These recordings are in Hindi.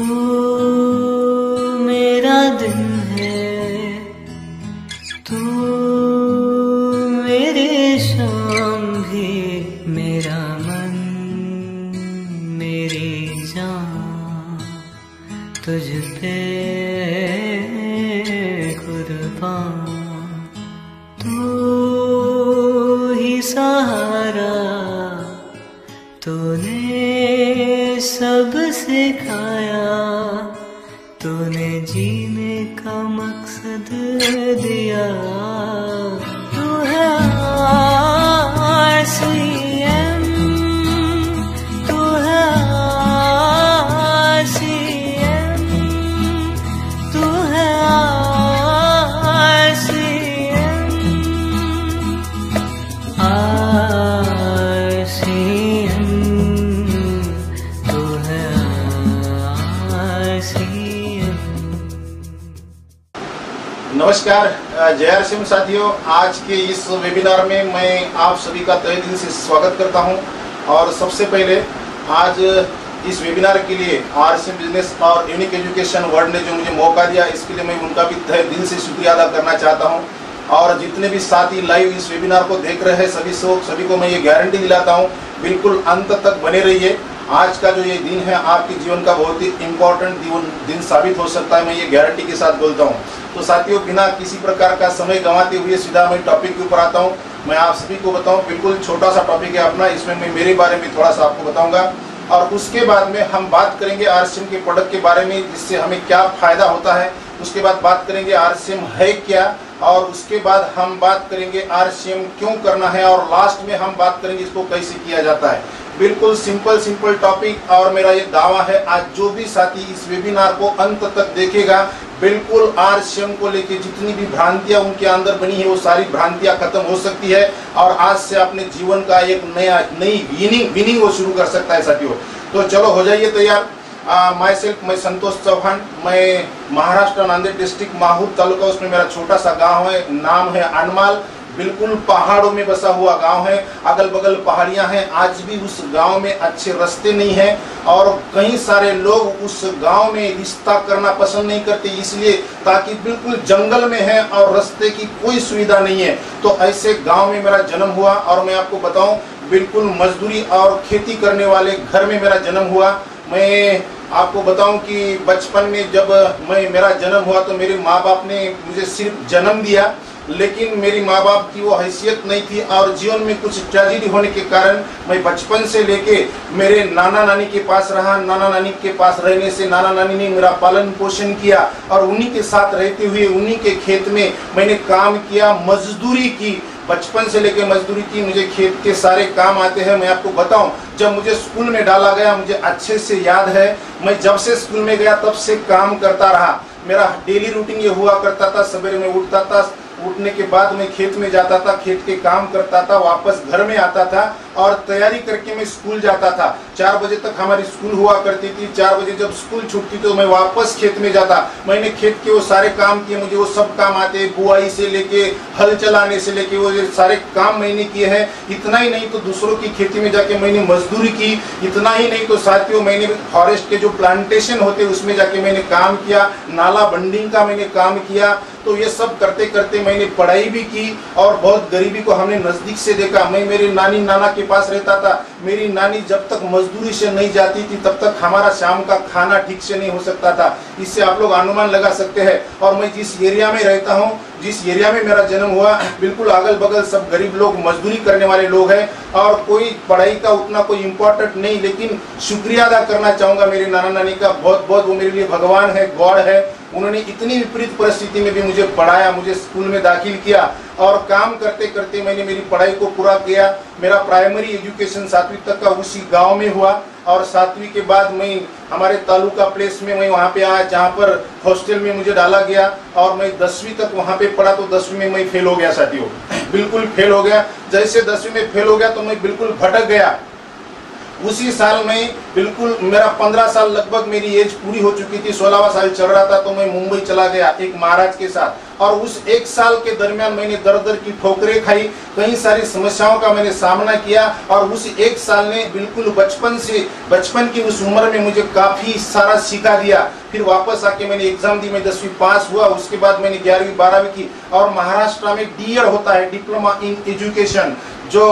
तू आज के इस वेबिनार में मैं आप सभी का तय दिल से स्वागत करता हूँ। और सबसे पहले, आज इस वेबिनार के लिए आर सिम बिज़नेस और यूनिक एजुकेशन वर्ल्ड ने जो मुझे मौका दिया, इसके लिए मैं उनका भी तहे दिल से शुक्रिया अदा करना चाहता हूँ। और जितने भी साथी लाइव इस वेबिनार को देख रहे हैं, सभी सो सभी को मैं ये गारंटी दिलाता हूँ, बिल्कुल अंत तक बने रहिए। आज का जो ये दिन है, आपके जीवन का बहुत ही इम्पोर्टेंट दिन साबित हो सकता है। मैं ये गारंटी के साथ बोलता हूँ। तो साथियों, बिना किसी प्रकार का समय गंवाते हुए सीधा मैं टॉपिक के ऊपर आता हूँ। मैं आप सभी को बताऊँ, बिल्कुल छोटा सा टॉपिक है अपना। इसमें मैं मेरे बारे में थोड़ा सा आपको बताऊँगा। और उसके बाद में हम बात करेंगे आरसीएम के प्रोडक्ट के बारे में, जिससे हमें क्या फ़ायदा होता है। उसके बाद बात करेंगे आरसीएम है क्या? और उसके बाद हम बात करेंगे आरसीएम क्यों करना है। और लास्ट में हम बात करेंगे इसको कैसे किया जाता है। बिल्कुल सिंपल सिंपल टॉपिक और मेरा ये दावा है, आज जो भी साथी इस वेबिनार को अंत तक देखेगा, बिल्कुल आरसीएम को लेके जितनी भी भ्रांतियाँ उनके अंदर बनी है, वो सारी भ्रांतियाँ खत्म हो सकती है और आज से अपने जीवन का एक नया, नई विनिंग विनिंग वो शुरू कर सकता है साथियों। तो चलो, हो जाइए तैयार। माई सेल्फ मैं संतोष चौहान, मैं महाराष्ट्र, नांदेड़ डिस्ट्रिक्ट माहूर तालुका, उसमें मेरा छोटा सा गाँव है, नाम है अनमाल। बिल्कुल पहाड़ों में बसा हुआ गाँव है अगल बगल पहाड़ियाँ हैं, आज भी उस गाँव में अच्छे रास्ते नहीं हैं और कई सारे लोग उस गाँव में रिश्ता करना पसंद नहीं करते, इसलिए ताकि बिल्कुल जंगल में है और रास्ते की कोई सुविधा नहीं है। तो ऐसे गाँव में मेरा जन्म हुआ और मैं आपको बताऊँ, बिल्कुल मजदूरी और खेती करने वाले घर में मेरा जन्म हुआ। मैं आपको बताऊँ कि बचपन में जब मैं, मेरा जन्म हुआ तो मेरे माँ बाप ने मुझे सिर्फ़ जन्म दिया। लेकिन मेरी माँ बाप की वो हैसियत नहीं थी और जीवन में कुछ ट्रेजिडी होने के कारण मैं बचपन से लेके मेरे नाना नानी के पास रहा नाना नानी के पास रहने से नाना नानी ने मेरा पालन पोषण किया और उन्हीं के साथ रहते हुए, उन्हीं के खेत में मैंने काम किया, मजदूरी की। बचपन से लेके मजदूरी की मुझे खेत के सारे काम आते हैं। मैं आपको बताऊँ, जब मुझे स्कूल में डाला गया, मुझे अच्छे से याद है, मैं जब से स्कूल में गया, तब से काम करता रहा। मेरा डेली रूटीन ये हुआ करता था, सवेरे में उठता था उठने के बाद मैं खेत में जाता था, खेत के काम करता था, वापस घर में आता था और तैयारी करके मैं स्कूल जाता था। चार बजे तक हमारी स्कूल हुआ करती थी। चार बजे जब स्कूल छूटती तो मैं वापस खेत में जाता। मैंने खेत के वो सारे काम किए, मुझे वो सब काम आते, बुआई से लेके, हल चलाने से लेके, वो सारे काम मैंने किए हैं। इतना ही नहीं तो दूसरों की खेती में जाके मैंने मजदूरी की। इतना ही नहीं तो साथियों, मैंने फॉरेस्ट के जो प्लांटेशन होते, उसमें जाके मैंने काम किया। नाला बंडिंग का मैंने काम किया। तो ये सब करते करते मैंने पढ़ाई भी की और बहुत गरीबी को हमने नज़दीक से देखा। मैं, मेरे नानी नाना के पास रहता था। मेरी नानी जब तक मजदूरी से नहीं जाती थी, तब तक हमारा शाम का खाना ठीक से नहीं हो सकता था। इससे आप लोग अनुमान लगा सकते हैं। और मैं जिस एरिया में रहता हूँ, जिस एरिया में मेरा जन्म हुआ, बिल्कुल अगल बगल सब गरीब लोग, मजदूरी करने वाले लोग हैं। और कोई पढ़ाई का उतना कोई इम्पोर्टेंट नहीं, लेकिन शुक्रिया अदा करना चाहूँगा मेरे नाना नानी का। बहुत बहुत वो मेरे लिए भगवान है, गॉड है। उन्होंने इतनी विपरीत परिस्थिति में भी मुझे पढ़ाया, मुझे स्कूल में दाखिल किया और काम करते करते मैंने मेरी पढ़ाई को पूरा किया। मेरा प्राइमरी एजुकेशन सातवीं तक का उसी गाँव में हुआ और सातवीं के बाद मैं हमारे तालुका प्लेस में मैं वहाँ पे आया, जहाँ पर हॉस्टल में मुझे डाला गया और मैं दसवीं तक वहाँ पे पढ़ा तो दसवीं में मैं फेल हो गया साथियों। बिल्कुल फेल हो गया। जैसे दसवीं में फेल हो गया तो मैं बिल्कुल भटक गया। उसी साल में बिल्कुल मेरा पंद्रह साल लगभग मेरी एज पूरी हो चुकी थी, सोलहवा साल चल रहा था तो मैं मुंबई चला गया, एक महाराज के साथ। और उस एक साल के दरमियान मैंने दर दर की ठोकरें खाई, कई सारी समस्याओं का मैंने सामना किया, और उस एक साल ने बिल्कुल बचपन से, बचपन की उस उम्र में मुझे काफ़ी सारा सीखा दिया। फिर वापस आके मैंने एग्ज़ाम दी मैं दसवीं पास हुआ उसके बाद मैंने ग्यारहवीं बारहवीं की और महाराष्ट्र में डीएड होता है डिप्लोमा इन एजुकेशन जो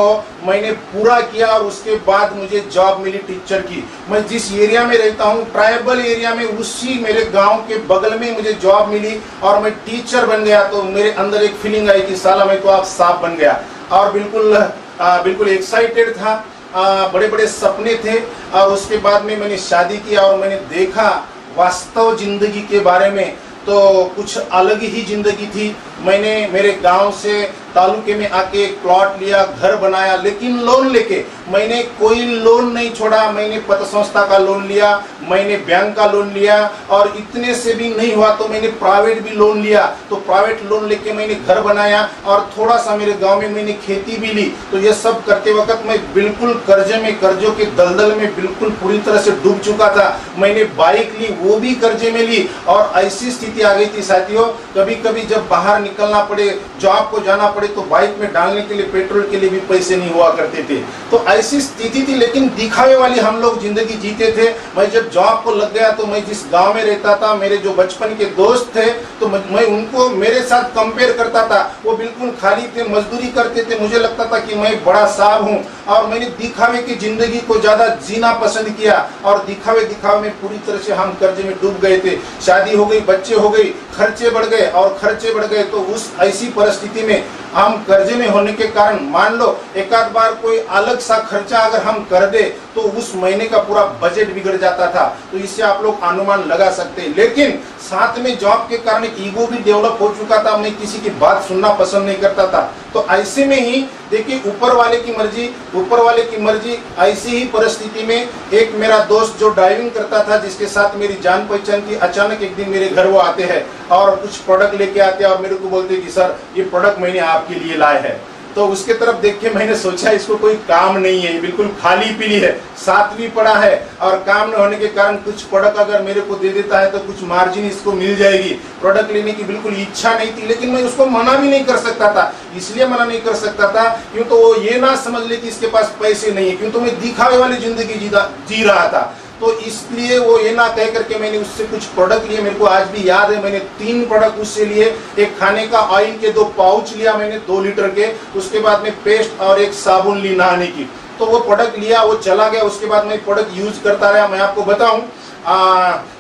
मैंने पूरा किया और उसके बाद मुझे जॉब मिली टीचर की। मैं जिस एरिया में रहता हूँ ट्राइबल एरिया में उसी मेरे गाँव के बगल में मुझे जॉब मिली और मैं टीचर बन गया तो मेरे अंदर एक फीलिंग आई कि साला मैं तो आप साफ़ बन गया। और बिल्कुल आ, बिल्कुल एक्साइटेड था। आ, बड़े बड़े सपने थे। और उसके बाद में मैंने शादी किया और मैंने देखा वास्तव ज़िंदगी के बारे में तो कुछ अलग ही ज़िंदगी थी। मैंने मेरे गाँव से तालुके में आके एक प्लॉट लिया, घर बनाया, लेकिन लोन लेके, मैंने कोई लोन नहीं छोड़ा, मैंने पत संस्था का लोन लिया, मैंने बैंक का लोन लिया, और इतने से भी नहीं हुआ तो मैंने प्राइवेट भी लोन लिया। तो प्राइवेट लोन लेके मैंने घर बनाया, और थोड़ा सा मेरे गाँव में मैंने खेती भी ली। तो ये सब करते वक्त मैं बिल्कुल कर्जे में, कर्जों के दलदल में बिल्कुल पूरी तरह से डूब चुका था। मैंने बाइक ली, वो भी कर्जे में ली, और ऐसी स्थिति आ गई थी साथियों कभी कभी जब बाहर निकलना पड़े जॉब को जाना पड़े तो बाइक में डालने के लिए, पेट्रोल के लिए भी पैसे नहीं हुआ करते थे। तो ऐसी स्थिति थी, लेकिन दिखावे वाली हम लोग ज़िंदगी जीते थे। मैं जब जॉब को लग गया तो मैं जिस गाँव में रहता था, मेरे जो बचपन के दोस्त थे तो मैं उनको मेरे साथ कंपेयर करता था। वो बिल्कुल खाली थे, मजदूरी करते थे। मुझे लगता था कि मैं बड़ा साहब हूँ। और मैंने दिखावे की ज़िंदगी को ज़्यादा जीना पसंद किया। और दिखावे दिखावे में पूरी तरह से हम कर्जे में डूब गए थे। शादी हो गई, बच्चे हो गई, खर्चे बढ़ गए। और खर्चे बढ़ गए तो उस ऐसी परिस्थिति में हम कर्जे में होने के कारण, मान लो एक आध बार कोई अलग सा खर्चा अगर हम कर दे तो उस महीने का पूरा बजट बिगड़ जाता था। तो इससे आप लोग अनुमान लगा सकते हैं। लेकिन साथ में जॉब के कारण ईगो भी डेवलप हो चुका था मैं किसी की बात सुनना पसंद नहीं करता था। तो ऐसे में ही, देखिए, ऊपर वाले की मर्ज़ी, ऊपर वाले की मर्ज़ी, ऐसी ही परिस्थिति में एक मेरा दोस्त जो ड्राइविंग करता था, जिसके साथ मेरी जान पहचान की अचानक एक दिन मेरे घर वो आते हैं और कुछ प्रोडक्ट लेके आते हैं और मेरे को बोलते कि, सर, ये प्रोडक्ट मैंने आपके लिए लाए हैं। तो उसके तरफ़ देख के मैंने सोचा, इसको कोई काम नहीं है बिल्कुल खाली पीली है, सातवीं पड़ा है, और काम न होने के कारण कुछ प्रोडक्ट अगर मेरे को दे देता है तो कुछ मार्जिन इसको मिल जाएगी। प्रोडक्ट लेने की बिल्कुल इच्छा नहीं थी, लेकिन मैं उसको मना भी नहीं कर सकता था। इसलिए मना नहीं कर सकता था, क्यों तो वो ये ना समझ ले कि इसके पास पैसे नहीं है, क्यों तो मैं दिखावे वाली ज़िंदगी जी रहा था। तो इसलिए वो ये ना कह करके मैंने उससे कुछ प्रोडक्ट लिए। मेरे को आज भी याद है, मैंने तीन प्रोडक्ट उससे लिए। एक खाने का ऑयल के दो पाउच लिया मैंने, दो लीटर के। उसके बाद में पेस्ट और एक साबुन ली नहाने की। तो वो प्रोडक्ट लिया, वो चला गया। उसके बाद मैं प्रोडक्ट यूज़ करता रहा। मैं आपको बताऊँ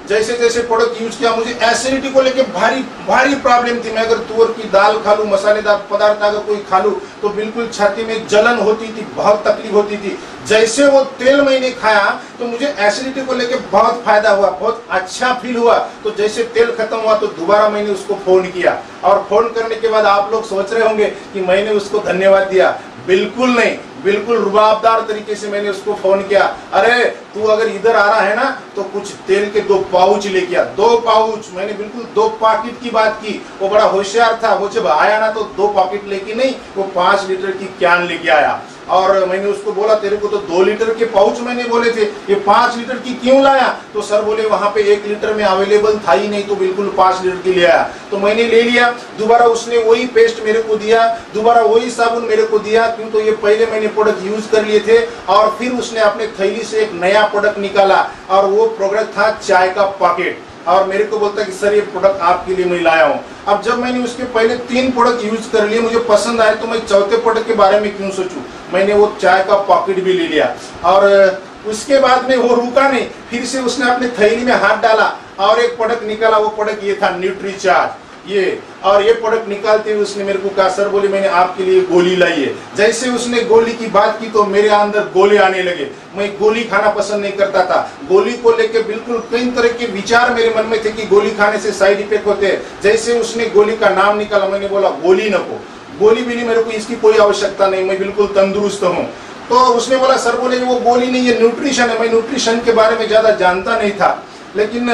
जैसे जैसे प्रोडक्ट यूज़ किया, मुझे एसिडिटी को लेके भारी भारी प्रॉब्लम थी। मैं अगर तुअर की दाल खा लूँ, मसालेदार पदार्थ अगर कोई खा लूँ तो बिल्कुल छाती में जलन होती थी, बहुत तकलीफ़ होती थी। जैसे वो तेल मैंने खाया तो मुझे एसिडिटी को लेके बहुत फ़ायदा हुआ, बहुत अच्छा फील हुआ। तो जैसे तेल खत्म हुआ तो दोबारा मैंने उसको फ़ोन किया। और फ़ोन करने के बाद आप लोग सोच रहे होंगे कि मैंने उसको धन्यवाद दिया। बिल्कुल नहीं। बिल्कुल रुबाबदार तरीके से मैंने उसको फ़ोन किया। अरे, तू अगर इधर आ रहा है ना तो कुछ तेल के दो पाउच लेके आ दो पाउच, मैंने बिल्कुल दो पॉकेट की बात की। वो बड़ा होशियार था। वो जब आया ना तो दो पॉकेट लेके नहीं, वो पाँच लीटर की कैन लेके आया। और मैंने उसको बोला, तेरे को तो दो लीटर के पाउच मैंने बोले थे। ये पाँच लीटर की क्यों लाया? तो सर बोले, वहाँ पे एक लीटर में अवेलेबल था ही नहीं तो बिल्कुल पाँच लीटर की ले आया। तो मैंने ले लिया। दोबारा उसने वही पेस्ट मेरे को दिया, दोबारा वही साबुन मेरे को दिया, क्यों तो ये पहले मैंने प्रोडक्ट यूज़ कर लिए थे और फिर उसने अपने थैली से एक नया प्रोडक्ट निकाला और वो प्रोडक्ट था चाय का पॉकेट और मेरे को बोलता कि, सर, ये प्रोडक्ट आपके लिए मैं लाया हूँ। अब जब मैंने उसके पहले तीन प्रोडक्ट यूज़ कर लिए, मुझे पसंद आए तो मैं चौथे प्रोडक्ट के बारे में क्यों सोचू? मैंने वो चाय का पॉकेट भी ले लिया। और उसके बाद में वो रुका नहीं। फिर से उसने अपने थैली में हाथ डाला और एक प्रोडक्ट निकाला। वो प्रोडक्ट ये था न्यूट्री चार्ज ये, और ये प्रोडक्ट निकालते हुए उसने मेरे को कहा, सर, बोले, मैंने आपके लिए गोली लाई है। जैसे उसने गोली की बात की तो मेरे अंदर गोले आने लगे। मैं गोली खाना पसंद नहीं करता था। गोली को लेके बिल्कुल कई तरह के विचार मेरे मन में थे कि गोली खाने से साइड इफ़ेक्ट होते हैं। जैसे उसने गोली का नाम निकाला, मैंने बोला, गोली नको गोली भी नहीं मेरे को इसकी कोई आवश्यकता नहीं, मैं बिल्कुल तंदुरुस्त हूँ। तो उसने बोला, सर, बोले, वो गोली नहीं, ये न्यूट्रिशन है। मैं न्यूट्रिशन के बारे में ज़्यादा जानता नहीं था। लेकिन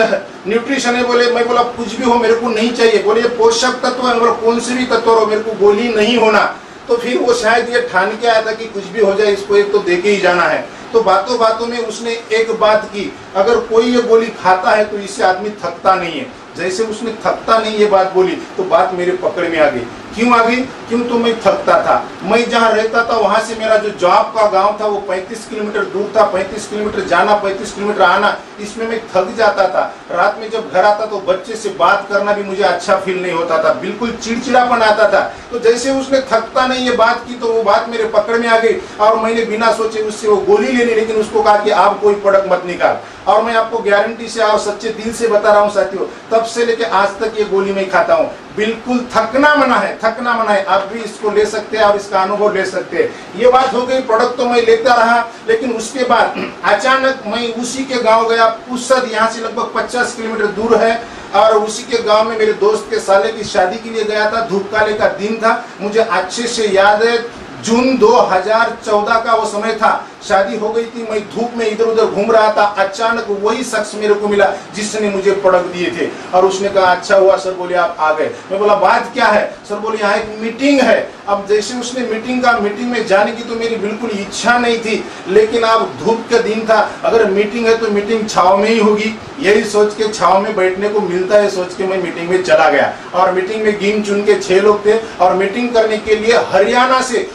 न्यूट्रिशन है बोले, मैं बोला, कुछ भी हो मेरे को नहीं चाहिए। बोले, ये पोषक तत्व है। कौन से भी तत्व हो मेरे को गोली नहीं होना। तो फिर वो शायद ये ठान के आया था कि कुछ भी हो जाए, इसको एक तो देके ही जाना है। तो बातों बातों में उसने एक बात की, अगर कोई ये गोली खाता है तो इससे आदमी थकता नहीं है। जैसे उसने थकता नहीं ये बात बोली तो बात मेरे पकड़ में आ गई। क्यों आ गई? क्यों तो मैं थकता था। मैं जहाँ रहता था, वहाँ से मेरा जो जॉब का गाँव था, वो 35 किलोमीटर दूर था 35 किलोमीटर जाना 35 किलोमीटर आना, इसमें मैं थक जाता था। रात में जब घर आता तो बच्चे से बात करना भी मुझे अच्छा फील नहीं होता था। बिल्कुल चिड़चिड़ापन आता था। तो जैसे उसने थकता नहीं ये बात की तो वो बात मेरे पकड़ में आ गई। और मैंने बिना सोचे उससे वो गोली लेनी लेकिन उसको कहा कि आप कोई प्रोडक्ट मत निकाल। और मैं आपको गारंटी से और सच्चे दिल से बता रहा हूँ, साथियों, तब से लेके आज तक ये गोली मैं खाता हूँ। बिल्कुल थकना मना है, थकना मना है। आप भी इसको ले सकते हैं और इसका अनुभव ले सकते हैं। ये बात हो गई प्रोडक्ट तो मैं लेता रहा, लेकिन उसके बाद अचानक मैं उसी के गाँव गया, पुसद, यहाँ से लगभग 50 किलोमीटर दूर है, और उसी के गाँव में मेरे दोस्त के साले की शादी के लिए गया था धूप काले का दिन था। मुझे अच्छे से याद है, जून 2014 का वो समय था। शादी हो गई थी, मैं धूप में इधर उधर घूम रहा था, अचानक वही शख्स मेरे को मिला जिसने मुझे प्रोडक्ट दिए थे। और उसने कहा अच्छा हुआ, सर बोले, आप आ गए। मैं बोला, बात क्या है? सर बोले, यहाँ एक मीटिंग है। अब जैसे उसने मीटिंग का, मीटिंग में जाने की तो मेरी बिल्कुल इच्छा नहीं थी, लेकिन अब धूप का दिन था। अगर मीटिंग है तो मीटिंग छाव में ही होगी। यही सोच के छाव में बैठने को मिलता है, सोच के मैं मीटिंग में चला गया। और मीटिंग में गिन चुन के छह लोग थे। और मीटिंग करने के लिए हरियाणा से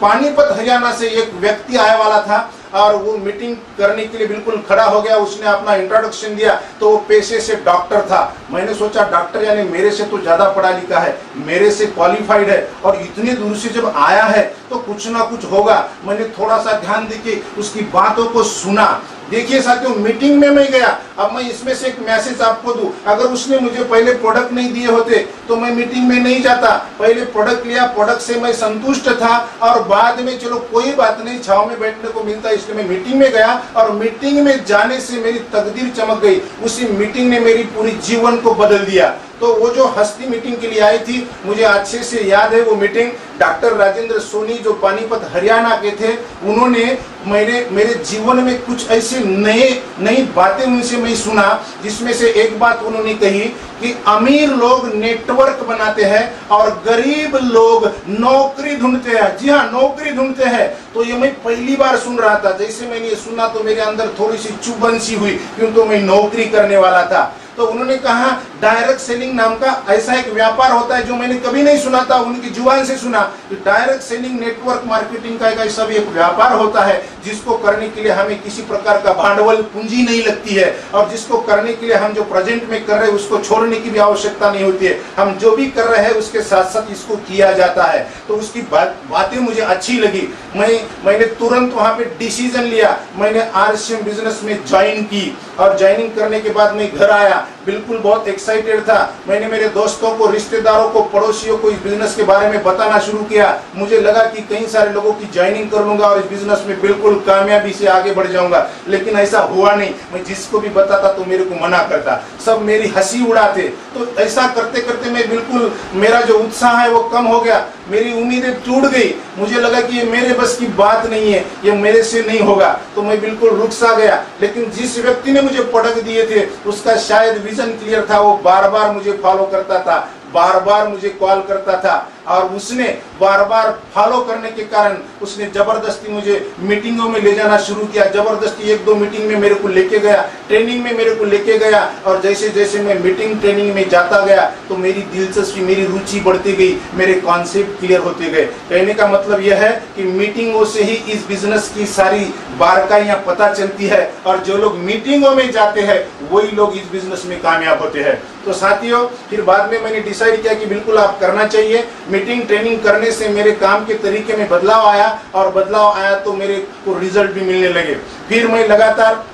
पानीपत हरियाणा से एक व्यक्ति आया वाला था और वो मीटिंग करने के लिए बिल्कुल खड़ा हो गया, उसने अपना इंट्रोडक्शन दिया तो वो पेशे से डॉक्टर था। मैंने सोचा डॉक्टर यानी मेरे से तो ज़्यादा पढ़ा लिखा है, मेरे से क्वालिफाइड है और इतनी दूर से जब आया है तो कुछ ना कुछ होगा। मैंने थोड़ा सा ध्यान दे उसकी बातों को सुना। देखिए साथियों मीटिंग में मैं गया। अब मैं इसमें से एक मैसेज आपको दूँ। अगर उसने मुझे पहले प्रोडक्ट नहीं दिए होते तो मैं मीटिंग में नहीं जाता। पहले प्रोडक्ट लिया प्रोडक्ट से मैं संतुष्ट था और बाद में चलो, कोई बात नहीं, छाव में बैठने को मिलता इसलिए मैं मीटिंग में गया और मीटिंग में जाने से मेरी तकदीर चमक गई। उसी मीटिंग ने मेरी पूरी जीवन को बदल दिया। तो वो जो हस्ती मीटिंग के लिए आई थी, मुझे अच्छे से याद है वो मीटिंग डॉक्टर राजेंद्र सोनी जो पानीपत हरियाणा के थे, उन्होंने मैंने मेरे जीवन में कुछ ऐसे नए, नई बातें उनसे मैं सुना, जिसमें से एक बात उन्होंने कही कि अमीर लोग नेटवर्क बनाते हैं और गरीब लोग नौकरी ढूंढते हैं। जी हाँ नौकरी ढूंढते हैं। तो ये मैं पहली बार सुन रहा था। जैसे मैंने ये सुना तो मेरे अंदर थोड़ी सी चुभन सी हुई क्योंकि तो मैं नौकरी करने वाला था। तो उन्होंने कहा डायरेक्ट सेलिंग नाम का ऐसा एक व्यापार होता है जो मैंने कभी नहीं सुना था, उनकी ज़ुबान से सुना। कि डायरेक्ट सेलिंग नेटवर्क मार्केटिंग का एक ऐसा भी एक व्यापार होता है, जिसको करने के लिए हमें किसी प्रकार का भांडवल पूंजी नहीं लगती है और जिसको करने के लिए हम जो प्रेजेंट में कर रहे हैं, उसको छोड़ने की भी आवश्यकता नहीं होती है। हम जो भी कर रहे हैं, उसके साथ साथ इसको किया जाता है। तो उसकी बात, बातें मुझे अच्छी लगी। मैं, मैंने तुरंत वहाँ पे डिसीज़न लिया। मैंने आर बिज़नेस में ज्वाइन की और ज्वाइनिंग करने के बाद मैं घर आया। बिल्कुल बहुत एक्साइटेड था। मैंने मेरे दोस्तों को, रिश्तेदारों को, पड़ोसियों को इस बिज़नेस के बारे में बताना शुरू किया। मुझे लगा कि कई सारे लोगों की ज्वाइनिंग कर लूँगा और इस बिज़नेस में बिल्कुल कामयाबी से आगे बढ़ जाऊँगा। लेकिन ऐसा हुआ नहीं। मैं जिसको भी बताता तो मेरे को मना करता। सब मेरी हँसी उड़ाते। तो ऐसा करते करते मैं बिल्कुल, मेरा जो उत्साह है वो कम हो गया। मेरी उम्मीदें टूट गई। मुझे लगा कि ये मेरे बस की बात नहीं है। ये मेरे से नहीं होगा। तो मैं बिल्कुल रुक सा गया। लेकिन जिस व्यक्ति ने मुझे पटक दिए थे, उसका शायद विजन क्लियर था। वो बार बार मुझे फॉलो करता था बार बार मुझे कॉल करता था। और उसने बार बार फॉलो करने के कारण उसने ज़बरदस्ती मुझे मीटिंगों में ले जाना शुरू किया। ज़बरदस्ती एक दो मीटिंग में मेरे को लेके गया। ट्रेनिंग में मेरे को लेके गया और जैसे जैसे मैं मीटिंग ट्रेनिंग में जाता गया तो मेरी दिलचस्पी, मेरी रुचि बढ़ती गई, मेरे कॉन्सेप्ट क्लियर होते गए। कहने का मतलब यह है कि मीटिंगों से ही इस बिज़नेस की सारी बारकाइयाँ पता चलती है और जो लोग मीटिंगों में जाते हैं, वही लोग इस बिज़नेस में कामयाब होते हैं। तो साथियों, फिर बाद में मैंने डिसाइड किया कि बिल्कुल आप करना चाहिए। मीटिंग ट्रेनिंग करने से मेरे काम के तरीके में बदलाव आया और बदलाव आया तो मेरे को रिज़ल्ट भी मिलने लगे। फिर मैं लगातार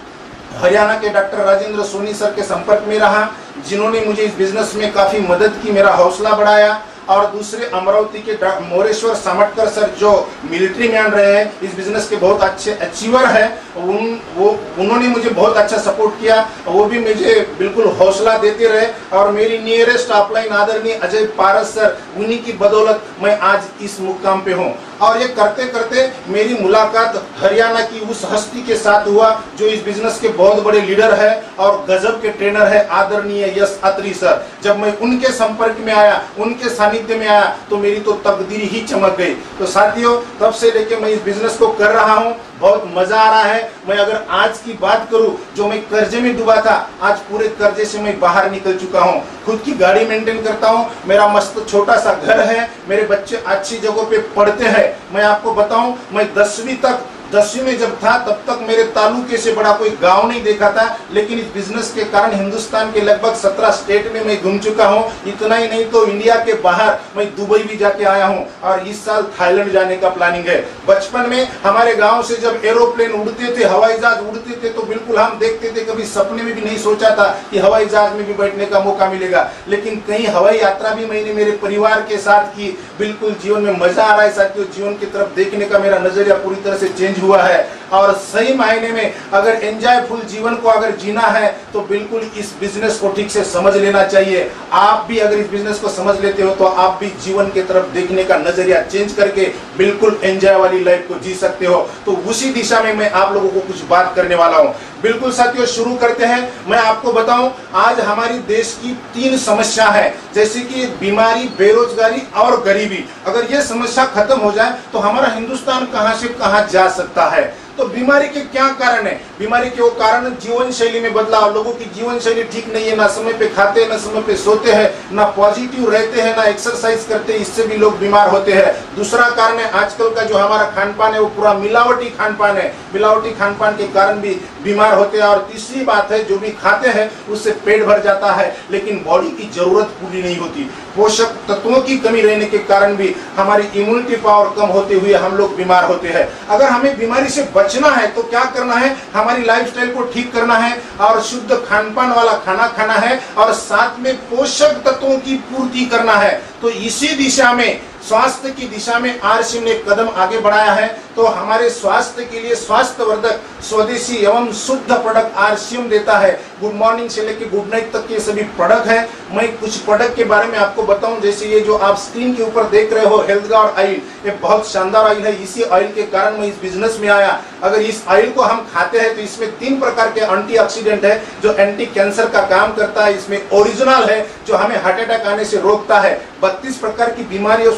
हरियाणा के डॉक्टर राजेंद्र सोनी सर के संपर्क में रहा, जिन्होंने मुझे इस बिज़नेस में काफ़ी मदद की, मेरा हौसला बढ़ाया और दूसरे अमरावती के मोरेश्वर सामटकर सर जो मिलिट्री मैन रहे हैं, इस बिज़नेस के बहुत अच्छे अचीवर हैं, उन वो उन्होंने मुझे बहुत अच्छा सपोर्ट किया, वो भी मुझे बिल्कुल हौसला देते रहे। और मेरी नियरेस्ट ऑफलाइन आदरणीय अजय पारस सर, उन्हीं की बदौलत मैं आज इस मुकाम पे हूँ। और ये करते करते मेरी मुलाकात हरियाणा की उस हस्ती के साथ हुआ, जो इस बिज़नेस के बहुत बड़े लीडर है और गजब के ट्रेनर है, आदरणीय यश अत्री सर। जब मैं उनके संपर्क में आया, उनके सानिध्य में आया तो मेरी तो तकदीर ही चमक गई। तो साथियों, तब से लेके मैं इस बिज़नेस को कर रहा हूँ। बहुत मज़ा आ रहा है। मैं अगर आज की बात करूँ, जो मैं कर्जे में डूबा था, आज पूरे कर्जे से मैं बाहर निकल चुका हूँ। खुद की गाड़ी मेंटेन करता हूँ। मेरा मस्त छोटा सा घर है। मेरे बच्चे अच्छी जगह पे पढ़ते हैं। मैं आपको बताऊँ, मैं दसवीं तक दसवीं में जब था, तब तक मेरे तालुके से बड़ा कोई गाँव नहीं देखा था, लेकिन इस बिज़नेस के कारण हिंदुस्तान के लगभग सत्रह स्टेट में मैं घूम चुका हूँ। इतना ही नहीं तो इंडिया के बाहर मैं दुबई भी जाके आया हूँ, और इस साल थाईलैंड जाने का प्लानिंग है। बचपन में हमारे गाँव से जब एरोप्लेन उड़ते थे, हवाई जहाज़ उड़ते थे तो बिल्कुल हम देखते थे, कभी सपने में भी नहीं सोचा था कि हवाई जहाज़ में भी बैठने का मौका मिलेगा। लेकिन कहीं हवाई यात्रा भी मैंने मेरे परिवार के साथ की। बिल्कुल जीवन में मज़ा आ रहा है साथियों, जीवन की तरफ़ देखने का मेरा नज़रिया पूरी तरह से चेंज हुआ है। और सही मायने में अगर एंजॉयफुल जीवन को अगर जीना है तो बिल्कुल इस बिज़नेस को ठीक से समझ लेना चाहिए। आप भी अगर इस बिज़नेस को समझ लेते हो तो आप भी जीवन की तरफ़ देखने का नज़रिया चेंज करके बिल्कुल एंजॉय वाली लाइफ को जी सकते हो। तो उसी दिशा में मैं आप लोगों को कुछ बात करने वाला हूँ। बिल्कुल साथियों, शुरू करते हैं। मैं आपको बताऊँ, आज हमारी देश की तीन समस्या है। जैसे कि बीमारी, बेरोजगारी और गरीबी। अगर ये समस्या खत्म हो जाए तो हमारा हिंदुस्तान कहाँ से कहाँ जा सकता है। तो बीमारी के क्या कारण है? बीमारी के वो कारण जीवन शैली में बदलाव। लोगों की जीवन शैली ठीक नहीं है, ना समय पे खाते हैं, ना समय पे सोते हैं, ना पॉजिटिव रहते हैं, ना एक्सरसाइज करते हैं, इससे भी लोग बीमार होते हैं। दूसरा कारण है, आजकल का जो हमारा खान पान है, वो पूरा मिलावटी खान पान है। मिलावटी खान पान के कारण भी बीमार होते हैं और तीसरी बात है, जो भी खाते हैं, उससे पेट भर जाता है, लेकिन बॉडी की ज़रूरत पूरी नहीं होती। पोषक तत्वों की कमी रहने के कारण भी हमारी इम्यूनिटी पावर कम होते हुए हम लोग बीमार होते हैं। अगर हमें बीमारी से बचना है तो क्या करना है? हमारी लाइफस्टाइल को ठीक करना है और शुद्ध खान पान वाला खाना खाना है और साथ में पोषक तत्वों की पूर्ति करना है। तो इसी दिशा में, स्वास्थ्य की दिशा में आरसीएम ने कदम आगे बढ़ाया है। तो हमारे स्वास्थ्य के लिए स्वास्थ्य वर्धक स्वदेशी एवं शुद्ध प्रोडक्ट आरसीएम देता है। गुड मॉर्निंग से लेकर गुड नाइट तक के सभी प्रोडक्ट है। मैं कुछ प्रोडक्ट के बारे में आपको बताऊँ, जैसे ये जो आप स्क्रीन के ऊपर देख रहे हो हेल्थ गार्ड ऑयल ये बहुत शानदार ऑयल है। इसी ऑयल के कारण मैं इस बिज़नेस में आया। अगर इस ऑयल को हम खाते हैं तो इसमें तीन प्रकार के एंटीऑक्सीडेंट है, जो एंटी कैंसर का काम करता है। इसमें ओरिजिनल है, जो हमें हार्ट अटैक आने से रोकता है। बत्तीस प्रकार की बीमारियों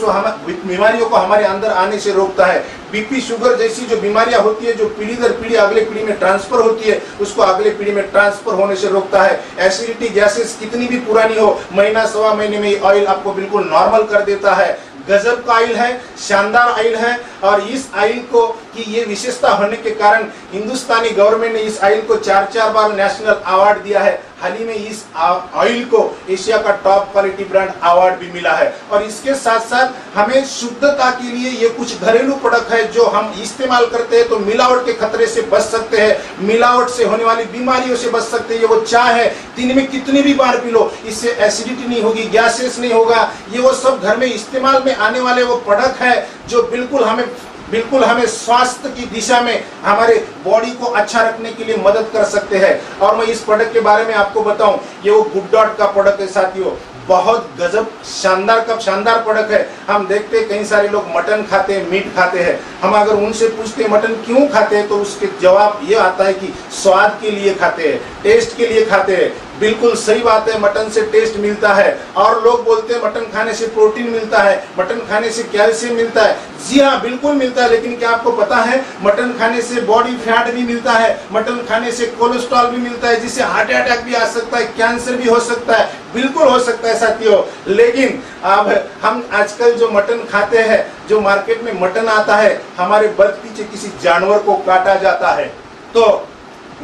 बीमारियों को हमारे अंदर आने से रोकता है। बीपी शुगर जैसी जो बीमारियाँ होती है, जो पीढ़ी दर पीढ़ी अगले पीढ़ी में ट्रांसफ़र होती है, उसको अगले पीढ़ी में ट्रांसफ़र होने से रोकता है। एसिडिटी गैसेस कितनी भी पुरानी हो, महीना, सवा महीने में ऑयल आपको बिल्कुल नॉर्मल कर देता है। गजब का ऑयल है, शानदार ऑयल है, और इस ऑयल को की ये विशेषता होने के कारण हिंदुस्तानी गवर्नमेंट ने इस ऑयल को चार चार बार नेशनल अवार्ड दिया है। हाल ही में इस ऑयल को एशिया का टॉप क्वालिटी ब्रांड अवार्ड भी मिला है। और इसके साथ साथ हमें शुद्धता के लिए ये कुछ घरेलू प्रोडक्ट है जो हम इस्तेमाल करते हैं तो मिलावट के खतरे से बच सकते हैं। मिलावट से होने वाली बीमारियों से बच सकते हैं। ये वो चाय है, दिन में कितनी भी बार पी लो, इससे एसिडिटी नहीं होगी गैसेस नहीं होगा। ये वो सब घर में इस्तेमाल में आने वाले वो प्रोडक्ट है, जो बिल्कुल हमें बिल्कुल हमें स्वास्थ्य की दिशा में हमारे बॉडी को अच्छा रखने के लिए मदद कर सकते हैं। और मैं इस प्रोडक्ट के बारे में आपको बताऊँ, ये वो गुड डॉट का प्रोडक्ट है साथियों। बहुत गजब, शानदार का शानदार प्रोडक्ट है। हम देखते हैं, कई सारे लोग मटन खाते हैं, मीट खाते हैं। हम अगर उनसे पूछते हैं, मटन क्यों खाते हैं? तो उसके जवाब ये आता है कि स्वाद के लिए खाते हैं टेस्ट के लिए खाते हैं। बिल्कुल सही बात है, मटन से टेस्ट मिलता है। और लोग बोलते हैं, मटन खाने से प्रोटीन मिलता है, मटन खाने से कैल्शियम मिलता है। जी हाँ बिल्कुल मिलता है, लेकिन क्या आपको पता है, मटन खाने से बॉडी फैट भी मिलता है, मटन खाने से कोलेस्ट्रॉल भी मिलता है, जिससे हार्ट अटैक भी आ सकता है कैंसर भी हो सकता है। बिल्कुल हो सकता है, साथियों। लेकिन अब हम आजकल जो मटन खाते हैं, जो मार्केट में मटन आता है, हमारे बर्फ़ पीछे किसी जानवर को काटा जाता है। तो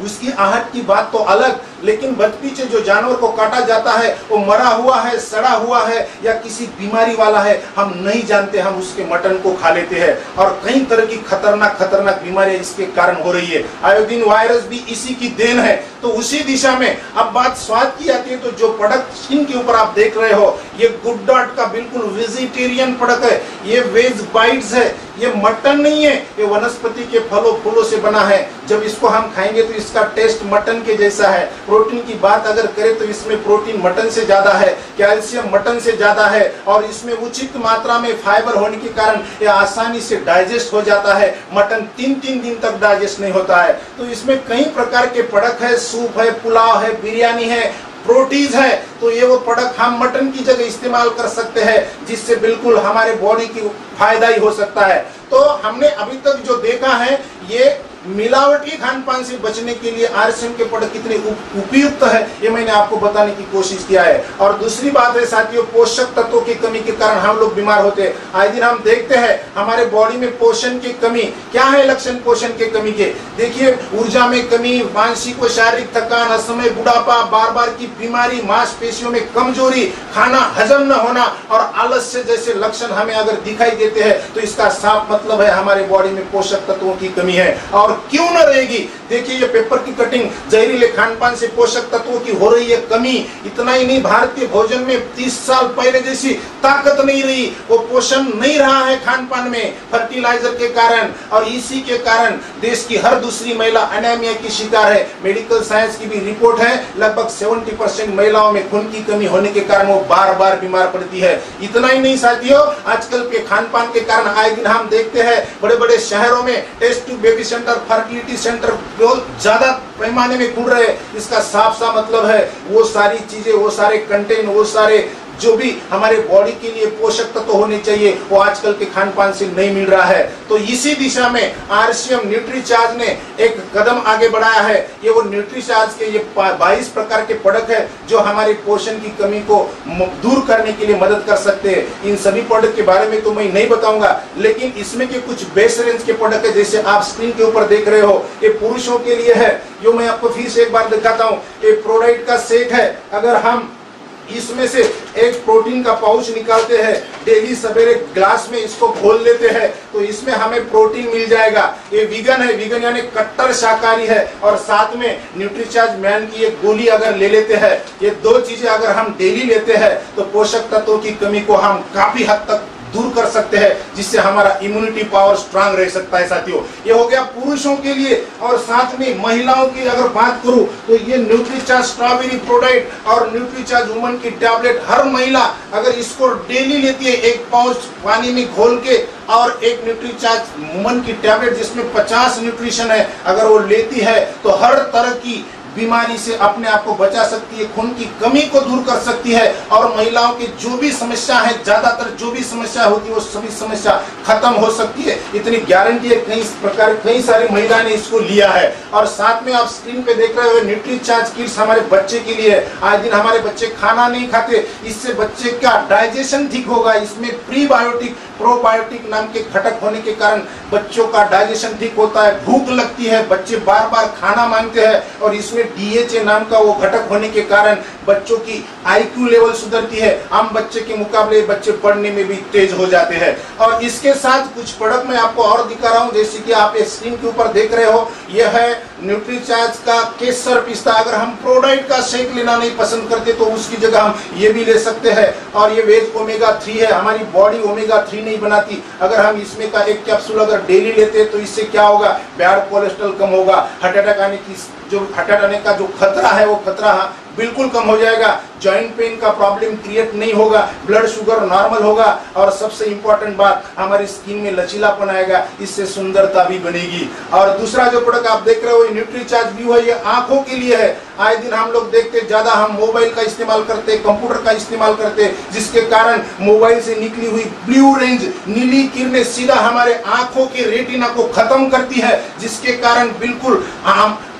उसकी आहट की बात तो अलग, लेकिन बच पीछे जो जानवर को काटा जाता है, वो मरा हुआ है, सड़ा हुआ है, या किसी बीमारी वाला है, हम नहीं जानते, हम उसके मटन को खा लेते हैं। और कई तरह की खतरनाक खतरनाक बीमारियाँ इसके कारण हो रही है। आयोडीन वायरस भी इसी की देन है। तो उसी दिशा में अब बात स्वाद की आती है तो जो प्रोडक्ट स्किन के ऊपर आप देख रहे हो, ये गुड डॉट का बिल्कुल वेजिटेरियन प्रोडक्ट है। ये वेज बाइट्स है। ये मटन नहीं है। ये वनस्पति के फलों, फूलों से बना है। जब इसको हम खाएँगे तो इसका टेस्ट मटन के जैसा है। प्रोटीन की बात अगर करें तो इसमें प्रोटीन मटन से ज़्यादा है, कैल्शियम मटन से ज़्यादा है और इसमें उचित मात्रा में फाइबर होने के कारण ये आसानी से डाइजेस्ट हो जाता है। मटन तीन तीन दिन तक डाइजेस्ट नहीं होता है। तो इसमें कई प्रकार के प्रोडक्ट है। सूप है, पुलाव है, बिरयानी है, प्रोटीज है। तो ये वो प्रोडक्ट हम मटन की जगह इस्तेमाल कर सकते हैं, जिससे बिल्कुल हमारे बॉडी की फ़ायदा ही हो सकता है। तो हमने अभी तक जो देखा है, ये मिलावटी खान पान से बचने के लिए आरसीएम के प्रोडक्ट कितने उपयुक्त है, ये मैंने आपको बताने की कोशिश किया है। और दूसरी बात है साथियों, पोषक तत्वों की कमी के कारण हम लोग बीमार होते हैं। आए दिन हम देखते हैं, हमारे बॉडी में पोषण की कमी, क्या है लक्षण पोषण की कमी के? देखिए, ऊर्जा में कमी, मानसिक व शारीरिक थकान, असमय बुढ़ापा बार बार की बीमारी, मांसपेशियों में कमज़ोरी, खाना हजम न होना और आलस्य जैसे लक्षण हमें अगर दिखाई देते हैं तो इसका साफ़ मतलब है हमारे बॉडी में पोषक तत्वों की कमी है। और क्यों न रहेगी? देखिए, ये पेपर की कटिंग जहरीले खान पान से पोषक तत्वों की हो रही है कमी, इतना ही नहीं, भारतीय भोजन में 30 साल पहले जैसी ताकत नहीं रही। वो पोषण नहीं रहा है खान पान में फर्टिलाइज़र के कारण और इसी के कारण। देश की हर दूसरी महिला अनेमिया की शिकार है। मेडिकल साइंस की भी रिपोर्ट है, लगभग 70 परसेंट महिलाओं में खून की कमी होने के कारण वो बार बार बीमार पड़ती है। इतना ही नहीं, साथियों, आजकल के खान पान के कारण आए दिन हम देखते हैं बड़े बड़े शहरों में test tube baby centre fertility centre ज़्यादा पैमाने में खुल रहे इसका साफ़ सा मतलब है, वो सारी चीज़ें, वो सारे कंटेंट वो सारे जो भी हमारे बॉडी के लिए पोषक तत्व तो होने चाहिए, वो आजकल के खान पान से नहीं मिल रहा है। तो इसी दिशा में आरसीएम न्यूट्रीचार्ज ने एक कदम आगे बढ़ाया है। ये वो न्यूट्रीचार्ज के ये 22 प्रकार के प्रोडक्ट है जो हमारे पोषण की कमी को दूर करने के लिए मदद कर सकते हैं। इन सभी प्रोडक्ट के बारे में तो मैं नहीं बताऊँगा, लेकिन इसमें के कुछ बेस रेंज के प्रोडक्ट है, जैसे आप स्क्रीन के ऊपर देख रहे हो, ये पुरुषों के लिए है। जो मैं आपको फिर से एक बार दिखाता हूँ, ये प्रोडाइट का सेट है। अगर हम इसमें से एक प्रोटीन का पाउच निकालते हैं। डेली सवेरे ग्लास में इसको खोल लेते हैं। तो इसमें हमें प्रोटीन मिल जाएगा। ये वीगन है। वीगन यानी कट्टर शाकाहारी है। और साथ में न्यूट्रीचार्ज मैन की एक गोली अगर ले लेते हैं, ये दो चीज़ें अगर हम डेली लेते हैं तो पोषक तत्वों की कमी को हम काफ़ी हद तक दूर कर सकते हैं, जिससे हमारा इम्यूनिटी पावर स्ट्रांग रह सकता है साथियों। ये हो गया पुरुषों के लिए, और साथ में महिलाओं की अगर बात करूँ तो ये न्यूट्रीचार्ज स्ट्रॉबेरी प्रोडक्ट और न्यूट्रीचार्ज वुमन की टैबलेट हर महिला अगर इसको डेली लेती है, एक पाउच पानी में घोल के, और एक न्यूट्रीचार्ज वुमन की टैबलेट जिसमें 50 न्यूट्रिशन है, अगर वो लेती है तो हर तरह की बीमारी से अपने आप को बचा सकती है, खून की कमी को दूर कर सकती है और महिलाओं की जो भी समस्या है, ज़्यादातर जो भी समस्या होती है, वो सभी समस्या खत्म हो सकती है। इतनी गारंटी है कई प्रकार, कई सारी महिला ने इसको लिया है। और साथ में आप स्क्रीन पे देख रहे हो न्यूट्री चार्ज किट्स हमारे बच्चे के लिए आज दिन हमारे बच्चे खाना नहीं खाते, इससे बच्चे का डाइजेशन ठीक होगा। इसमें प्रीबायोटिक प्रोबायोटिक नाम के घटक होने के कारण बच्चों का डाइजेशन ठीक होता है, भूख लगती है, बच्चे बार बार खाना मांगते हैं और इसमें डीएचए नाम का वो घटक होने के कारण बच्चों की आईक्यू लेवल सुधरती है। आम बच्चे के मुकाबले बच्चे पढ़ने में भी तेज हो जाते हैं। और इसके साथ कुछ प्रोडक्ट मैं आपको और दिखा रहा हूँ, जैसे कि आप स्क्रीन के ऊपर देख रहे हो, यह है न्यूट्रीचार्ज का केसर पिस्ता। अगर हम प्रोडाइट का शेक लेना नहीं पसंद करते तो उसकी जगह हम ये भी ले सकते हैं। और ये वेज ओमेगा थ्री है, हमारी बॉडी ओमेगा थ्री नहीं बनाती। अगर हम इसमें का एक कैप्सूल अगर डेली लेते तो इससे क्या होगा? बैड कोलेस्ट्रॉल कम होगा हार्ट अटैक आने की जो हार्ट अटैक आने का जो खतरा है, वो खतरा बिल्कुल कम हो जाएगा। जॉइंट पेन का प्रॉब्लम क्रिएट नहीं होगा। ब्लड शुगर नॉर्मल होगा। और सबसे इंपॉर्टेंट बात, हमारी स्किन में लचीलापन आएगा। इससे सुंदरता भी बनेगी। और दूसरा जो प्रोडक्ट आप देख रहे हो न्यूट्रीचार्ज व्यू है ये आँखों के लिए है। आए दिन हम लोग देखते, ज़्यादा हम मोबाइल का इस्तेमाल करते कंप्यूटर का इस्तेमाल करते, जिसके कारण मोबाइल से निकली हुई ब्लू रेंज नीली किरणें सीधा हमारे आँखों के रेटिना को खत्म करती है, जिसके कारण बिल्कुल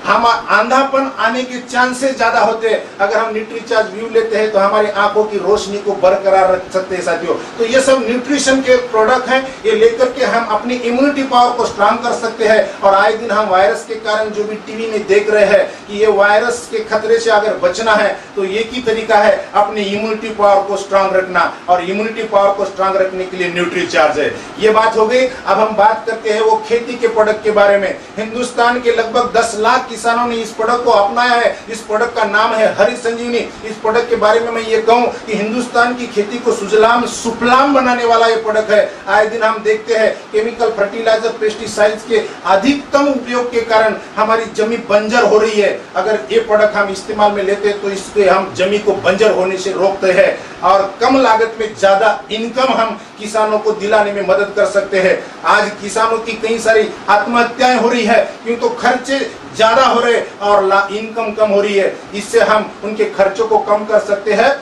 हम आंधापन आने के चांसेस ज़्यादा होते हैं। अगर हम न्यूट्रीचार्ज व्यू लेते हैं तो हमारी आँखों की रोशनी को बरकरार रख सकते हैं साथियों। तो ये सब न्यूट्रिशन के प्रोडक्ट हैं। ये लेकर के हम अपनी इम्यूनिटी पावर को स्ट्रांग कर सकते हैं। और आए दिन हम वायरस के कारण जो भी टीवी में देख रहे हैं कि ये वायरस के खतरे से अगर बचना है तो एक ही तरीका है अपनी इम्यूनिटी पावर को स्ट्रांग रखना। और इम्यूनिटी पावर को स्ट्रांग रखने के लिए न्यूट्रीचार्ज है। ये बात हो गई। अब हम बात करते हैं वो खेती के प्रोडक्ट के बारे में। हिंदुस्तान के लगभग 10 लाख किसानों ने इस प्रोडक्ट को अपनाया है। इस प्रोडक्ट का नाम है हरी संजीवनी। इस प्रोडक्ट के बारे में मैं ये कहूँ कि हिंदुस्तान की खेती को सुजलाम, सुफलाम बनाने वाला ये प्रोडक्ट है। आए दिन हम देखते हैं केमिकल फर्टिलाइज़र पेस्टिसाइड्स के अधिकतम उपयोग के कारण हमारी ज़मीन बंजर हो रही है। अगर ये प्रोडक्ट हम इस्तेमाल में लेते हैं तो इससे हम ज़मीन को बंजर होने से रोकते हैं और कम लागत में ज़्यादा इनकम हम किसानों को दिलाने में मदद कर सकते हैं। आज किसानों की कई सारी आत्महत्याएँ हो रही है। क्यों तो खर्चे ज़्यादा हो रहे और इनकम कम हो रही है। इससे हम उनके खर्चों को कम कर सकते हैं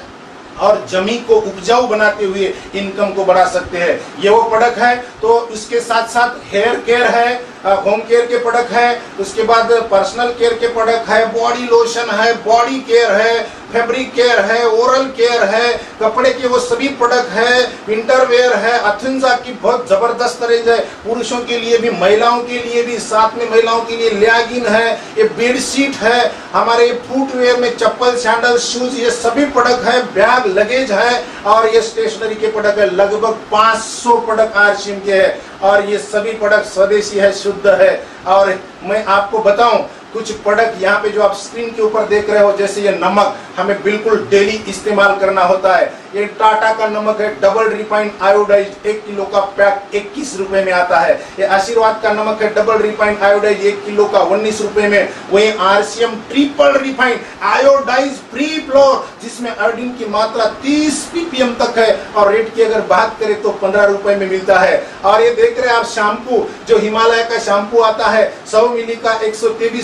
और ज़मीन को उपजाऊ बनाते हुए इनकम को बढ़ा सकते हैं। ये वो प्रोडक्ट है तो इसके साथ साथ हेयर केयर है होम केयर के प्रोडक्ट है, उसके बाद पर्सनल केयर के प्रोडक्ट है बॉडी लोशन है बॉडी केयर है फैब्रिक केयर है, ओरल केयर है, कपड़े के वो सभी प्रोडक्ट है विंटर वेयर है, अथिंजा की बहुत ज़बरदस्त रेंज है। पुरुषों के लिए भी, महिलाओं के लिए भी, साथ में महिलाओं के लिए लियागिन है, ये बेडशीट है, हमारे फुटवेयर में चप्पल सैंडल शूज़ ये सभी प्रोडक्ट है बैग लगेज है, और ये स्टेशनरी के प्रोडक्ट है, लगभग 500 प्रोडक्ट आरसीएम के है। और ये सभी प्रोडक्ट स्वदेशी है, शुद्ध है। और मैं आपको बताऊँ, कुछ प्रोडक्ट यहाँ पे जो आप स्क्रीन के ऊपर देख रहे हो, जैसे ये नमक, हमें बिल्कुल डेली इस्तेमाल करना होता है। ये टाटा का नमक है डबल रिफाइंड आयोडाइज एक किलो का पैक इक्कीस रुपए में आता है। ये आशीर्वाद का नमक है डबल रिफाइंड आयोडाइज एक किलो का उन्नीस रुपए में। वही RCM triple refined iodize free flow जिसमें आयोडीन की मात्रा 30 पीपीएम तक है। और रेट की अगर बात करें तो पंद्रह रुपए में मिलता है। और ये देख रहे हैं आप शैम्पू जो हिमालय का शैम्पू आता है, सौ मिली का एक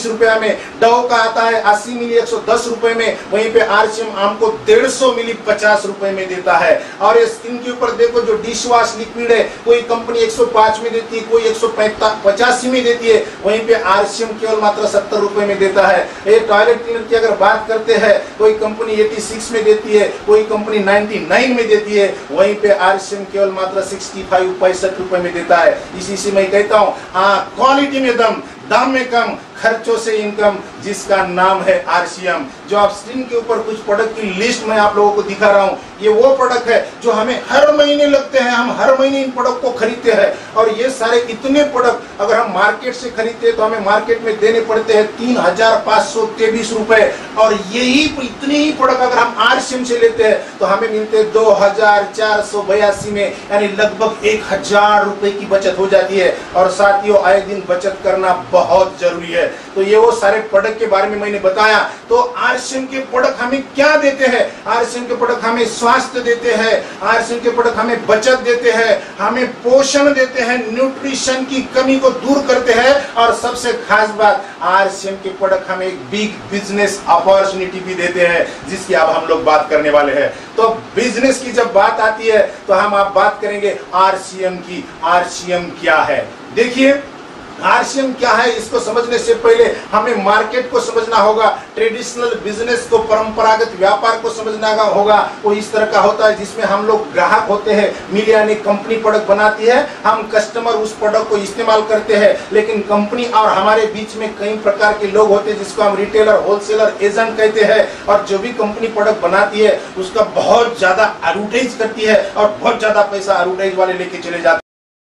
रुपया में, डव का आता है अस्सी मिली एक में। वहीं पे आरसीएम आम को डेढ़ मिली पचास रुपए में देता है। और स्किन के ऊपर देखो जो डिश वॉश लिक्विड है, कोई कंपनी 105 में देती है, कोई एक सौ पचासी में देती है, वहीं पे आरसीएम केवल मात्र सत्तर रुपए में देता है। ये टॉयलेट क्लीनर की अगर बात करते हैं, कोई कंपनी 86 में देती है, कोई कंपनी 99 में देती है, वहीं पे आरसीएम केवल मात्र 65 पैंसठ रुपए में देता है। इसी से मैं कहता हूँ हाँ क्वालिटी में दम दाम में कम खर्चों से इनकम जिसका नाम है आरसीएम जो आप स्क्रीन के ऊपर कुछ प्रोडक्ट की लिस्ट मैं आप लोगों को दिखा रहा हूँ, ये वो प्रोडक्ट है जो हमें हर महीने लगते हैं। हम हर महीने इन प्रोडक्ट को खरीदते हैं और ये सारे इतने प्रोडक्ट अगर हम मार्केट से खरीदते हैं तो हमें मार्केट में देने पड़ते हैं तीन हज़ार पाँच सौ तेईस रुपए। और यही इतने ही प्रोडक्ट अगर हम आरसीएम से लेते हैं तो हमें मिलते हैं दो हज़ार चार सौ बयासी में, यानी लगभग एक हज़ार रुपए की बचत हो जाती है। और साथियों, आए दिन बचत करना बहुत ज़रूरी है। तो ये वो सारे प्रोडक्ट के बारे में मैंने बताया। तो आरसीएम के प्रोडक्ट हमें क्या देते हैं? आरसीएम के प्रोडक्ट हमें स्वास्थ्य देते हैं, आरसीएम के प्रोडक्ट हमें बचत देते हैं, हमें पोषण देते हैं, न्यूट्रिशन की कमी को दूर करते हैं। और सबसे खास बात, आरसीएम के प्रोडक्ट हमें एक बिग बिज़नेस अपॉर्चुनिटी भी देते हैं, जिसकी अब हम लोग बात करने वाले हैं। तो बिज़नेस की जब बात आती है तो हम आप बात करेंगे आरसीएम की। आरसीएम क्या है? देखिए आरसीएम क्या है, इसको समझने से पहले हमें मार्केट को समझना होगा, ट्रेडिशनल बिज़नेस को, परंपरागत व्यापार को समझना होगा वो इस तरह का होता है जिसमें हम लोग ग्राहक होते हैं मिल यानी कंपनी प्रोडक्ट बनाती है, हम कस्टमर उस प्रोडक्ट को इस्तेमाल करते हैं, लेकिन कंपनी और हमारे बीच में कई प्रकार के लोग होते हैं, जिसको हम रिटेलर होलसेलर एजेंट कहते हैं, और जो भी कंपनी प्रोडक्ट बनाती है, उसका बहुत ज़्यादा एडवर्टाइज करती है, और बहुत ज़्यादा पैसा एडवर्टाइज वाले लेके चले जाते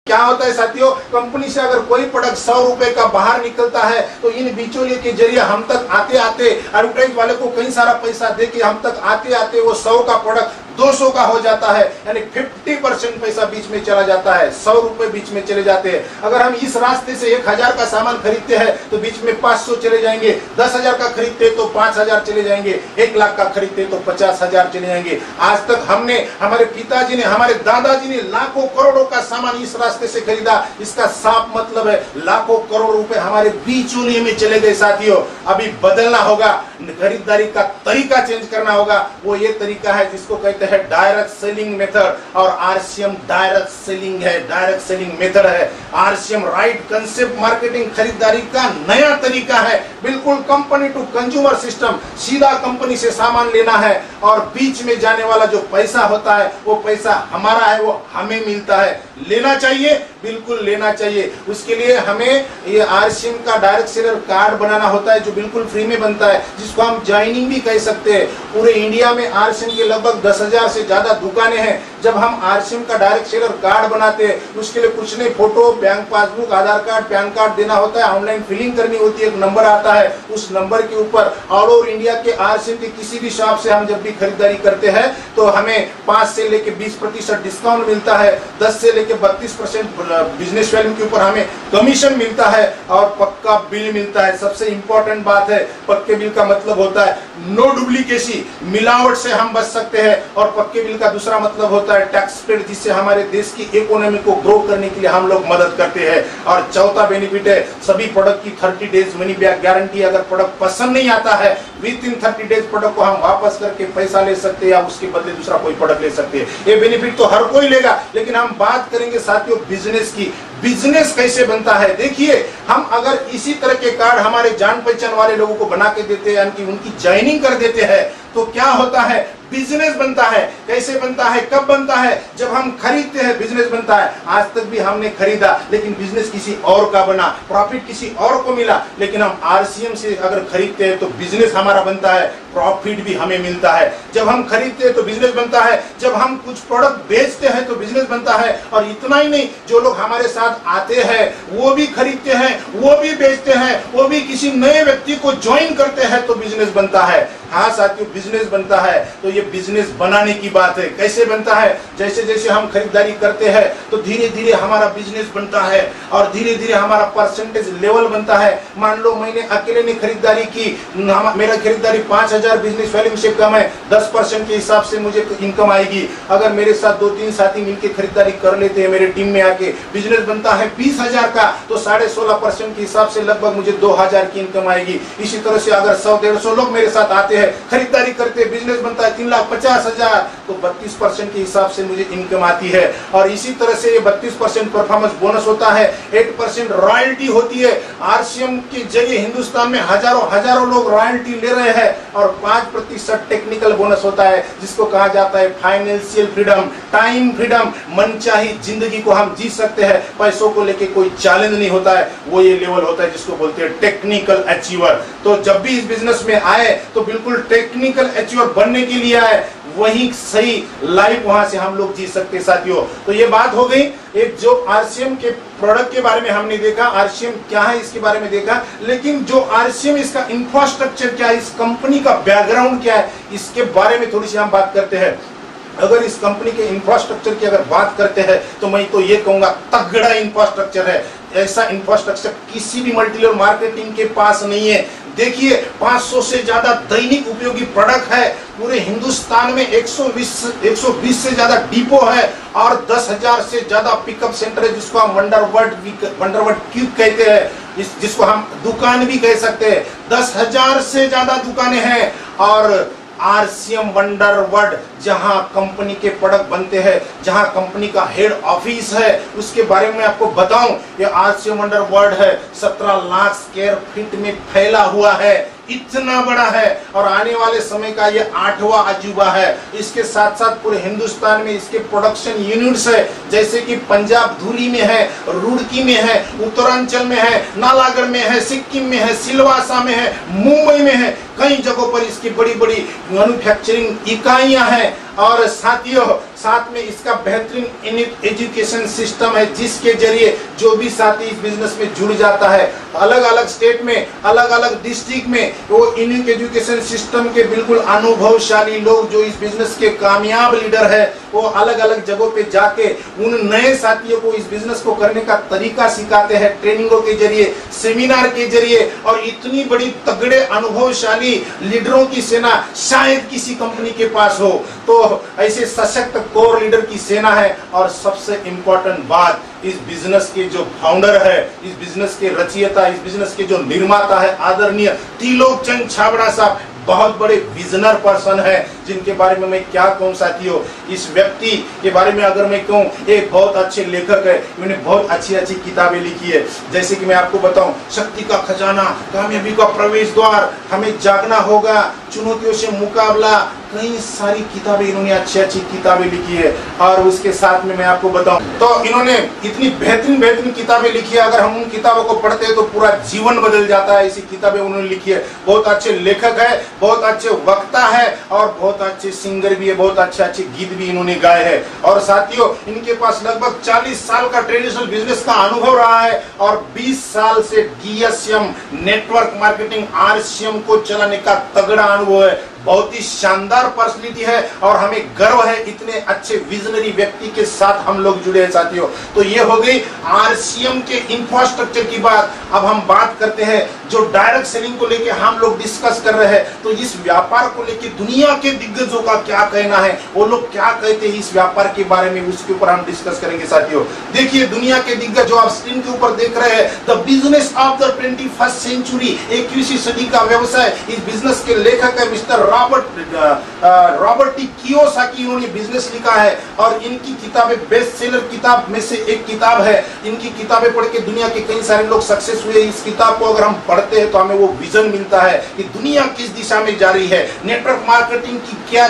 क्या होता है साथियों, कंपनी से अगर कोई प्रोडक्ट सौ रुपए का बाहर निकलता है तो इन बिचौलिए के ज़रिए हम तक आते आते एडवर्टाइज वाले को कई सारा पैसा दे के हम तक आते आते वो सौ का प्रोडक्ट 200 का हो जाता है, यानी 50 परसेंट पैसा बीच में चला जाता है, सौ रुपए बीच में चले जाते हैं। अगर हम इस रास्ते से एक हज़ार का सामान खरीदते हैं तो बीच में 500 चले जाएँगे, दस हज़ार का खरीदते तो पाँच हज़ार चले जाएँगे, एक लाख का खरीदते तो पचास हज़ार चले जाएँगे। आज तक हमने, हमारे पिताजी ने, हमारे दादाजी ने लाखों करोड़ों का सामान इस रास्ते से खरीदा, इसका साफ़ मतलब है, लाखों करोड़ रुपए हमारे बीचोलिए में चले गए साथियों। अभी बदलना होगा, खरीदारी का तरीका चेंज करना होगा। वो ये तरीका है जिसको कहते हैं डायरेक्ट सेलिंग मेथड और आरसीएम डायरेक्ट सेलिंग है डायरेक्ट सेलिंग मेथड है। आरसीएम राइट कंसेप्ट मार्केटिंग खरीदारी का नया तरीका है। बिल्कुल कंपनी टू कंज्यूमर सिस्टम सीधा कंपनी से सामान लेना है और बीच में जाने वाला जो पैसा होता है, वो पैसा हमारा है, वो हमें मिलता है। लेना चाहिए बिल्कुल लेना चाहिए। उसके लिए हमें ये आर सिम का डायरेक्ट सेलर कार्ड बनाना होता है, जो बिल्कुल फ्री में बनता है, जिसको हम ज्वाइनिंग भी कह सकते हैं। पूरे इंडिया में आर सिम के लगभग दस हज़ार से ज़्यादा दुकानें हैं। जब हम आरसीएम का डायरेक्ट सेलर कार्ड बनाते हैं, उसके लिए कुछ नहीं photo bank passbook Aadhaar card PAN card देना होता है ऑनलाइन फिलिंग करनी होती है, एक नंबर आता है, उस नंबर के ऊपर ऑल ओवर इंडिया के आरसीएम के किसी भी शॉप से हम जब भी खरीदारी करते हैं तो हमें पाँच से लेके बीस प्रतिशत डिस्काउंट मिलता है, दस से लेके बत्तीस परसेंट बिज़नेस वैल्यू के ऊपर हमें कमीशन मिलता है, और पक्का बिल मिलता है। सबसे इंपॉर्टेंट बात है, पक्के बिल का मतलब होता है नो डुप्लीकेसी मिलावट से हम बच सकते हैं, और पक्के बिल का दूसरा मतलब होता होता है टैक्स क्रेडिट जिससे हमारे देश की इकोनॉमी को ग्रो करने के लिए हम लोग मदद करते हैं। और चौथा बेनिफिट है, सभी प्रोडक्ट की thirty days money back guarantee अगर प्रोडक्ट पसंद नहीं आता है within thirty days product को हम वापस करके पैसा ले सकते हैं या उसके बदले दूसरा कोई प्रोडक्ट ले सकते हैं। ये बेनिफिट तो हर कोई लेगा, लेकिन हम बात करेंगे साथियों बिज़नेस की। बिज़नेस कैसे बनता है? देखिए, हम अगर इसी तरह के कार्ड हमारे जान पहचान वाले लोगों को बना के देते हैं, यानी कि उनकी ज्वाइनिंग कर देते हैं तो क्या होता है? बिज़नेस बनता है। कैसे बनता है? कब बनता है? जब हम खरीदते हैं, बिज़नेस बनता है। आज तक भी हमने खरीदा, लेकिन बिज़नेस किसी और का बना प्रॉफिट किसी और को मिला, लेकिन हम आरसीएम से अगर खरीदते हैं तो बिज़नेस हमारा बनता है प्रॉफिट भी हमें मिलता है। जब हम खरीदते हैं तो बिज़नेस बनता है। जब हम कुछ प्रोडक्ट बेचते हैं तो बिज़नेस बनता है। और इतना ही नहीं, जो लोग हमारे साथ आते हैं, वो भी खरीदते हैं, वो भी बेचते हैं, वो भी किसी नए व्यक्ति को ज्वाइन करते हैं तो बिज़नेस बनता है। हाँ साथियों बिज़नेस बनता है। तो ये बिज़नेस बनाने की बात है। कैसे बनता है? जैसे जैसे हम खरीदारी करते हैं तो धीरे धीरे हमारा बिज़नेस बनता है और धीरे धीरे हमारा परसेंटेज लेवल बनता है। मान लो, मैंने अकेले ने खरीदारी की मेरा खरीदारी पाँच हज़ार बिज़नेस वैल्यू से कम है, दस परसेंट के हिसाब से मुझे इनकम आएगी। अगर मेरे साथ दो तीन साथी मिलकर खरीदारी कर लेते हैं, मेरे टीम में आके बिज़नेस बनता है बीस हज़ार का तो साढ़े सोलह परसेंट के हिसाब से लगभग मुझे दो हज़ार की इनकम आएगी। इसी तरह से अगर सौ, डेढ़ सौ लोग मेरे साथ आते हैं, खरीदारी करते हैं बिज़नेस बनता है, तीन लाख पचास हज़ार तो बत्तीस परसेंट के हिसाब से मुझे इनकम आती है। और इसी तरह से ये बत्तीस परसेंट परफॉर्मेंस बोनस होता है एट परसेंट रॉयल्टी होती है। आरसीएम के ज़रिए हिंदुस्तान में हज़ारों हज़ारों लोग रॉयल्टी ले रहे हैं और पाँच प्रतिशत टेक्निकल बोनस होता है, जिसको कहा जाता है फाइनेंशियल फ्रीडम टाइम फ्रीडम मनचाही ज़िंदगी को हम जी सकते हैं। पैसों को लेके कोई चैलेंज नहीं होता है, वो ये लेवल होता है जिसको बोलते हैं टेक्निकल अचीवर तो जब भी इस बिज़नेस में आए तो बिल्कुल टेक्निकल अचीवर बनने के लिए आए, वही सही लाइफ वहाँ से हम लोग जी सकते साथियों। तो ये बात हो गई। एक जो आरसीएम के प्रोडक्ट के बारे में हमने देखा आरसीएम क्या है इसके बारे में देखा, लेकिन जो आरसीएम इसका इंफ्रास्ट्रक्चर क्या है, इस कंपनी का बैकग्राउंड क्या है, इसके बारे में थोड़ी सी हम बात करते हैं। अगर इस कंपनी के इंफ्रास्ट्रक्चर की अगर बात करते हैं तो मैं तो ये कहूँगा, तगड़ा इंफ्रास्ट्रक्चर है। ऐसा इंफ्रास्ट्रक्चर किसी भी मल्टीलेवल मार्केटिंग के पास नहीं है। देखिए 500 से ज़्यादा दैनिक उपयोगी प्रोडक्ट है। पूरे हिंदुस्तान में 120 120 से ज़्यादा डिपो है और 10000 से ज़्यादा पिकअप सेंटर है, जिसको हम वंडर वर्ड वंडर क्यूब कहते हैं जिसको हम दुकान भी कह सकते हैं। दस हज़ार से ज़्यादा दुकानें हैं और आरसीएम वंडर वर्ड जहाँ कंपनी के प्रोडक्ट बनते हैं, जहाँ कंपनी का हेड ऑफ़िस है, उसके बारे में आपको बताऊँ, ये आरसीएम वंडर वर्ड है 17 लाख स्क्वायर फीट में फैला हुआ है। इतना बड़ा है और आने वाले समय का ये आठवां अजूबा है। इसके साथ साथ पूरे हिंदुस्तान में इसके प्रोडक्शन यूनिट्स है, जैसे कि पंजाब धुरी में है, रुड़की में है, उत्तरांचल में है, नालागढ़ में है, सिक्किम में है, सिलवासा में है, मुंबई में है, कई जगहों पर इसकी बड़ी बड़ी मैन्युफैक्चरिंग इकाइयाँ हैं। और साथियों, साथ में इसका बेहतरीन एजुकेशन सिस्टम है, जिसके ज़रिए जो भी साथी इस बिज़नेस में जुड़ जाता है अलग अलग स्टेट में अलग अलग डिस्ट्रिक्ट में, वो यूनिक एजुकेशन सिस्टम के बिल्कुल अनुभवशाली लोग जो इस बिज़नेस के कामयाब लीडर है, वो अलग अलग जगहों पे जाके उन नए साथियों को इस बिज़नेस को करने का तरीका सिखाते हैं, ट्रेनिंगों के ज़रिए सेमिनार के ज़रिए, और इतनी बड़ी तगड़े अनुभवशाली लीडरों की सेना शायद किसी कंपनी के पास हो। तो ऐसे सशक्त कोर लीडर की सेना है और सबसे इंपॉर्टेंट बात इस बिज़नेस के जो फाउंडर है, इस बिज़नेस के रचयिता, इस बिज़नेस के जो निर्माता है, आदरणीय त्रिलोक चंद छाबड़ा साहब, बहुत बड़े विजनर पर्सन है, जिनके बारे में मैं क्या कहूँ साथियों, इस व्यक्ति के बारे में अगर मैं कहूँ, एक बहुत अच्छे लेखक है, इन्होंने बहुत अच्छी अच्छी किताबें लिखी है। जैसे कि मैं आपको बताऊँ, शक्ति का खजाना, कामयाबी का प्रवेश द्वार, हमें जागना होगा, चुनौतियों से मुकाबला कई सारी किताबें इन्होंने अच्छी अच्छी किताबें लिखी है, और उसके साथ में मैं आपको बताऊँ तो इन्होंने इतनी बेहतरीन बेहतरीन किताबें लिखी है। अगर हम उन किताबों को पढ़ते हैं तो पूरा जीवन बदल जाता है, ऐसी किताबें उन्होंने लिखी है। बहुत अच्छे लेखक है, बहुत अच्छे वक्ता है, और बहुत अच्छे सिंगर भी है, बहुत अच्छे अच्छे गीत भी इन्होंने गाए हैं। और साथियों, इनके पास लगभग 40 साल का ट्रेडिशनल बिज़नेस का अनुभव रहा है, और 20 साल से डीएसएम नेटवर्क मार्केटिंग आरसीएम को चलाने का तगड़ा अनुभव है। बहुत ही शानदार पर्सनलिटी है और हमें गर्व है इतने अच्छे विजनरी व्यक्ति के साथ हम लोग जुड़े हैं साथियों। तो ये हो गई आरसीएम के इंफ्रास्ट्रक्चर की बात। अब हम बात करते हैं जो डायरेक्ट सेलिंग को लेके हम लोग डिस्कस कर रहे हैं। तो इस व्यापार को लेके दुनिया के दिग्गजों का क्या कहना है? वो लोग क्या कहते हैं इस व्यापार के बारे में? उसके ऊपर हम डिस्कस करेंगे साथियों। देखिए, दुनिया के दिग्गज जो आप स्क्रीन के ऊपर देख रहे हैं। The business of the twenty first century इक्कीसवीं सदी का व्यवसाय। इस बिज़नेस के लेखक है mister Robert Robert T Kiyosaki इन्होंने बिज़नेस लिखा है और इनकी किताबें बेस्ट सेलर किताब में से एक किताब है। इनकी किताबें पढ़ के दुनिया के कई सारे लोग सक्सेस हुए। इस किताब को अगर हम पढ़ते हैं तो हमें वो विजन मिलता है कि दुनिया किस दिशा में जा रही है। नेटवर्क मार्केटिंग की क्या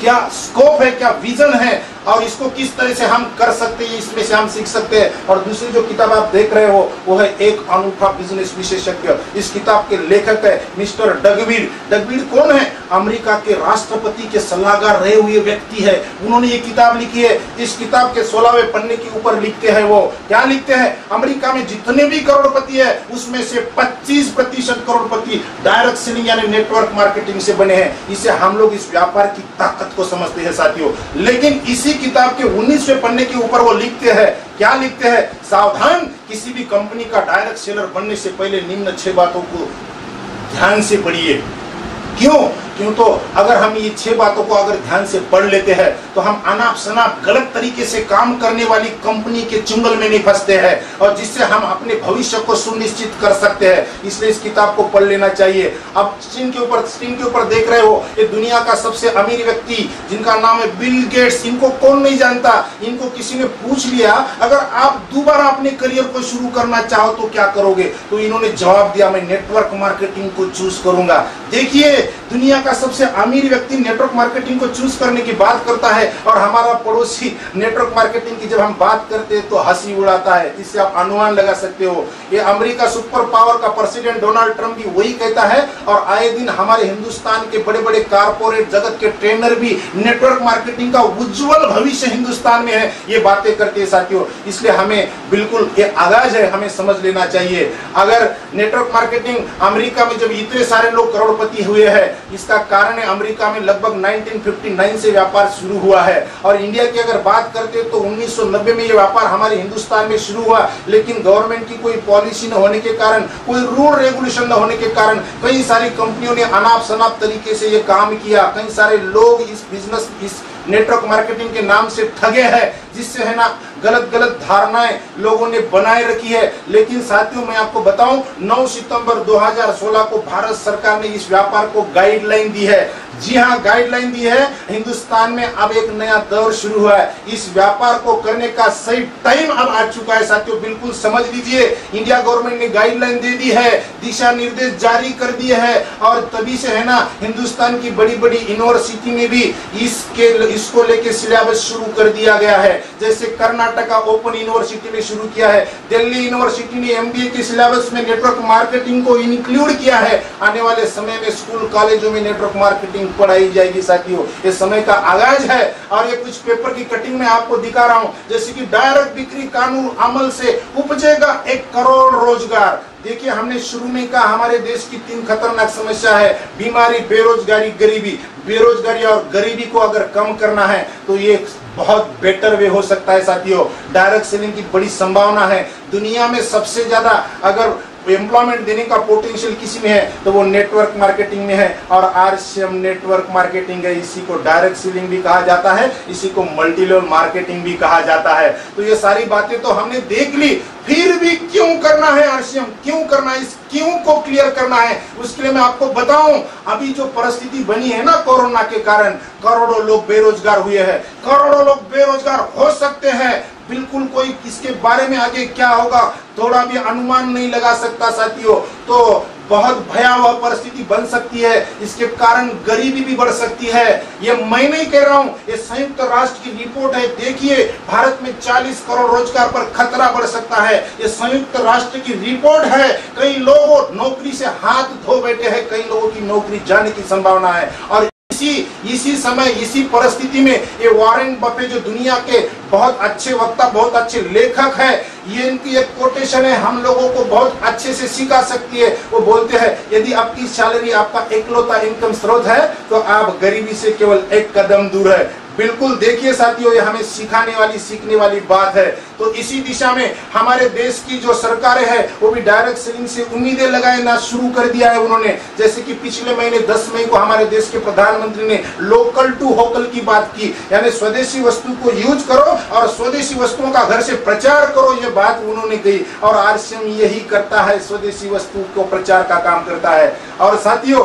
क्या स्कोप है, क्या विजन है? और इसको किस तरह से हम कर सकते हैं, इसमें से हम सीख सकते हैं। और दूसरी जो किताब आप देख रहे हो, वो है एक अनूठा बिज़नेस विशेषज्ञ। इस किताब के लेखक है मिस्टर डगवीर। डगवीर कौन है? अमेरिका के राष्ट्रपति के सलाहकार रहे हुए व्यक्ति है। उन्होंने ये किताब लिखी है। इस किताब के सोलहवें पन्ने के ऊपर लिखते हैं वो। क्या लिखते हैं? अमेरिका में जितने भी करोड़पति है, उसमें से 25 प्रतिशत करोड़पति डायरेक्ट सेलिंग यानी नेटवर्क मार्केटिंग से बने हैं। इसे हम लोग इस व्यापार की ताकत को समझते हैं साथियों। लेकिन इसी किताब के उन्नीसवें पन्ने के ऊपर वो लिखते हैं। क्या लिखते हैं? सावधान किसी भी कंपनी का डायरेक्ट सेलर बनने से पहले निम्न छह बातों को ध्यान से पढ़िए। क्यों? क्यों तो अगर हम ये छह बातों को अगर ध्यान से पढ़ लेते हैं तो हम अनाप शनाप गलत तरीके से काम करने वाली कंपनी के चुंगल में नहीं फंसते हैं और जिससे हम अपने भविष्य को सुनिश्चित कर सकते हैं। इसलिए इस किताब को पढ़ लेना चाहिए। अब स्क्रीन के ऊपर, स्क्रीन के ऊपर देख रहे हो, ये दुनिया का सबसे अमीर व्यक्ति, जिनका नाम है बिल गेट्स, इनको कौन नहीं जानता? इनको किसी ने पूछ लिया, अगर आप दोबारा अपने करियर को शुरू करना चाहो तो क्या करोगे? तो इन्होंने जवाब दिया, मैं नेटवर्क मार्केटिंग को चूज़ करूँगा। देखिए, दुनिया सबसे अमीर व्यक्ति नेटवर्क मार्केटिंग को चूज़ करने की बात करता है और हमारा पड़ोसी नेटवर्क मार्केटिंग की जब हम बात करते हैं तो हँसी उड़ाता है। इससे आप अनुमान लगा सकते हो। ये अमेरिका सुपर पावर का प्रेसिडेंट डोनाल्ड ट्रंप भी वही कहता है और आए दिन हमारे हिंदुस्तान के बड़े बड़े कारपोरेट जगत के ट्रेनर भी नेटवर्क मार्केटिंग का उज्जवल भविष्य हिंदुस्तान में है। ये बातें करते हैं साथियों। इसलिए हमें बिल्कुल ये आगाज़ है, हमें समझ लेना चाहिए। अगर नेटवर्क मार्केटिंग अमेरिका में जब इतने सारे लोग करोड़पति हुए हैं, इसका कारण है अमेरिका में लगभग 1959 से व्यापार शुरू हुआ है। और इंडिया की अगर बात करते तो 1990 में ये व्यापार हमारे हिंदुस्तान में शुरू हुआ, लेकिन गवर्नमेंट की कोई पॉलिसी न होने के कारण, कोई रूल रेगुलेशन न होने के कारण कई सारी कंपनियों ने अनाप शनाप तरीके से ये काम किया। कई सारे लोग इस बिज़नेस, इस नेटवर्क मार्केटिंग के नाम से ठगे हैं, जिससे है ना गलत गलत धारणाएँ लोगों ने बनाए रखी है। लेकिन साथियों, मैं आपको बताऊँ 9 सितंबर 2016 को भारत सरकार ने इस व्यापार को गाइडलाइन दी है। जी हाँ गाइडलाइन दी है। हिंदुस्तान में अब एक नया दौर शुरू हुआ है। इस व्यापार को करने का सही टाइम अब आ चुका है। साथियों, बिल्कुल समझ लीजिए इंडिया गवर्नमेंट ने गाइडलाइन दे दी है, दिशा निर्देश जारी कर दिए है और तभी से है ना, हिंदुस्तान की बड़ी बड़ी यूनिवर्सिटी में भी इसके, इसको लेके सिलेबस शुरू कर दिया गया है। जैसे कर्नाटका ओपन यूनिवर्सिटी ने शुरू किया है। दिल्ली यूनिवर्सिटी ने एमबीए के सिलेबस में नेटवर्क मार्केटिंग को इंक्लूड किया है। आने वाले समय में स्कूल कॉलेजों में नेटवर्क मार्केटिंग पढ़ाई जाएगी साथियों। ये समय का आगाज़ है और ये कुछ पेपर की कटिंग में आपको दिखा रहा हूँ। जैसे कि डायरेक्ट बिक्री कानून अमल से उपजेगा एक करोड़ रोज़गार। देखिए, हमने शुरू में कहा, हमारे देश की तीन खतरनाक समस्या है। बीमारी, बेरोजगारी, गरीबी। बेरोजगारी और गरीबी को अगर कम करना है तो ये बहुत बेटर वे हो सकता है साथियों। डायरेक्ट सेलिंग की बड़ी संभावना है। दुनिया में सबसे ज़्यादा अगर एम्प्लॉयमेंट देने का पोटेंशियल किसी में है तो वो नेटवर्क मार्केटिंग में है और आरसीएम नेटवर्क मार्केटिंग है, इसी को डायरेक्ट सेलिंग भी कहा जाता है, इसी को मल्टीलेवल मार्केटिंग भी कहा जाता है। तो ये सारी बातें तो हमने देख ली फिर भी क्यों करना है आरसीएम क्यों करना है? इस क्यों को क्लियर करना है? उसके लिए मैं आपको बताऊँ, अभी जो परिस्थिति बनी है ना कोरोना के कारण, करोड़ों लोग बेरोजगार हुए हैं। करोड़ों लोग बेरोजगार हो सकते हैं। बिल्कुल कोई इसके बारे में आगे क्या होगा, थोड़ा भी अनुमान नहीं लगा सकता साथियों। तो बहुत भयावह परिस्थिति बन सकती है। इसके कारण गरीबी भी बढ़ सकती है। ये मैं नहीं कह रहा हूँ, ये संयुक्त राष्ट्र की रिपोर्ट है। देखिए, भारत में 40 करोड़ रोज़गार पर खतरा बढ़ सकता है। ये संयुक्त राष्ट्र की रिपोर्ट है। कई लोग नौकरी से हाथ धो बैठे हैं, कई लोगों की नौकरी जाने की संभावना है। और इसी इसी समय, इसी परिस्थिति में ये वॉरेन बफे जो दुनिया के बहुत अच्छे वक्ता, बहुत अच्छे लेखक है, ये इनकी एक कोटेशन है, हम लोगों को बहुत अच्छे से सिखा सकती है। वो बोलते हैं, यदि आपकी सैलरी आपका एकलौता इनकम स्रोत है तो आप गरीबी से केवल एक कदम दूर है। बिल्कुल देखिए साथियों, ये हमें सिखाने वाली, सीखने वाली बात है। तो इसी दिशा में हमारे देश की जो सरकारें हैं, वो भी डायरेक्ट सेलिंग से उम्मीदें लगाना शुरू कर दिया है उन्होंने। जैसे कि पिछले महीने 10 मई को हमारे देश के प्रधानमंत्री ने लोकल टू होकल की बात की। यानी स्वदेशी वस्तु को यूज़ करो और स्वदेशी वस्तुओं का घर से प्रचार करो, ये बात उन्होंने कही। और आरसीएम यही करता है, स्वदेशी वस्तु को प्रचार का काम करता है। और साथियों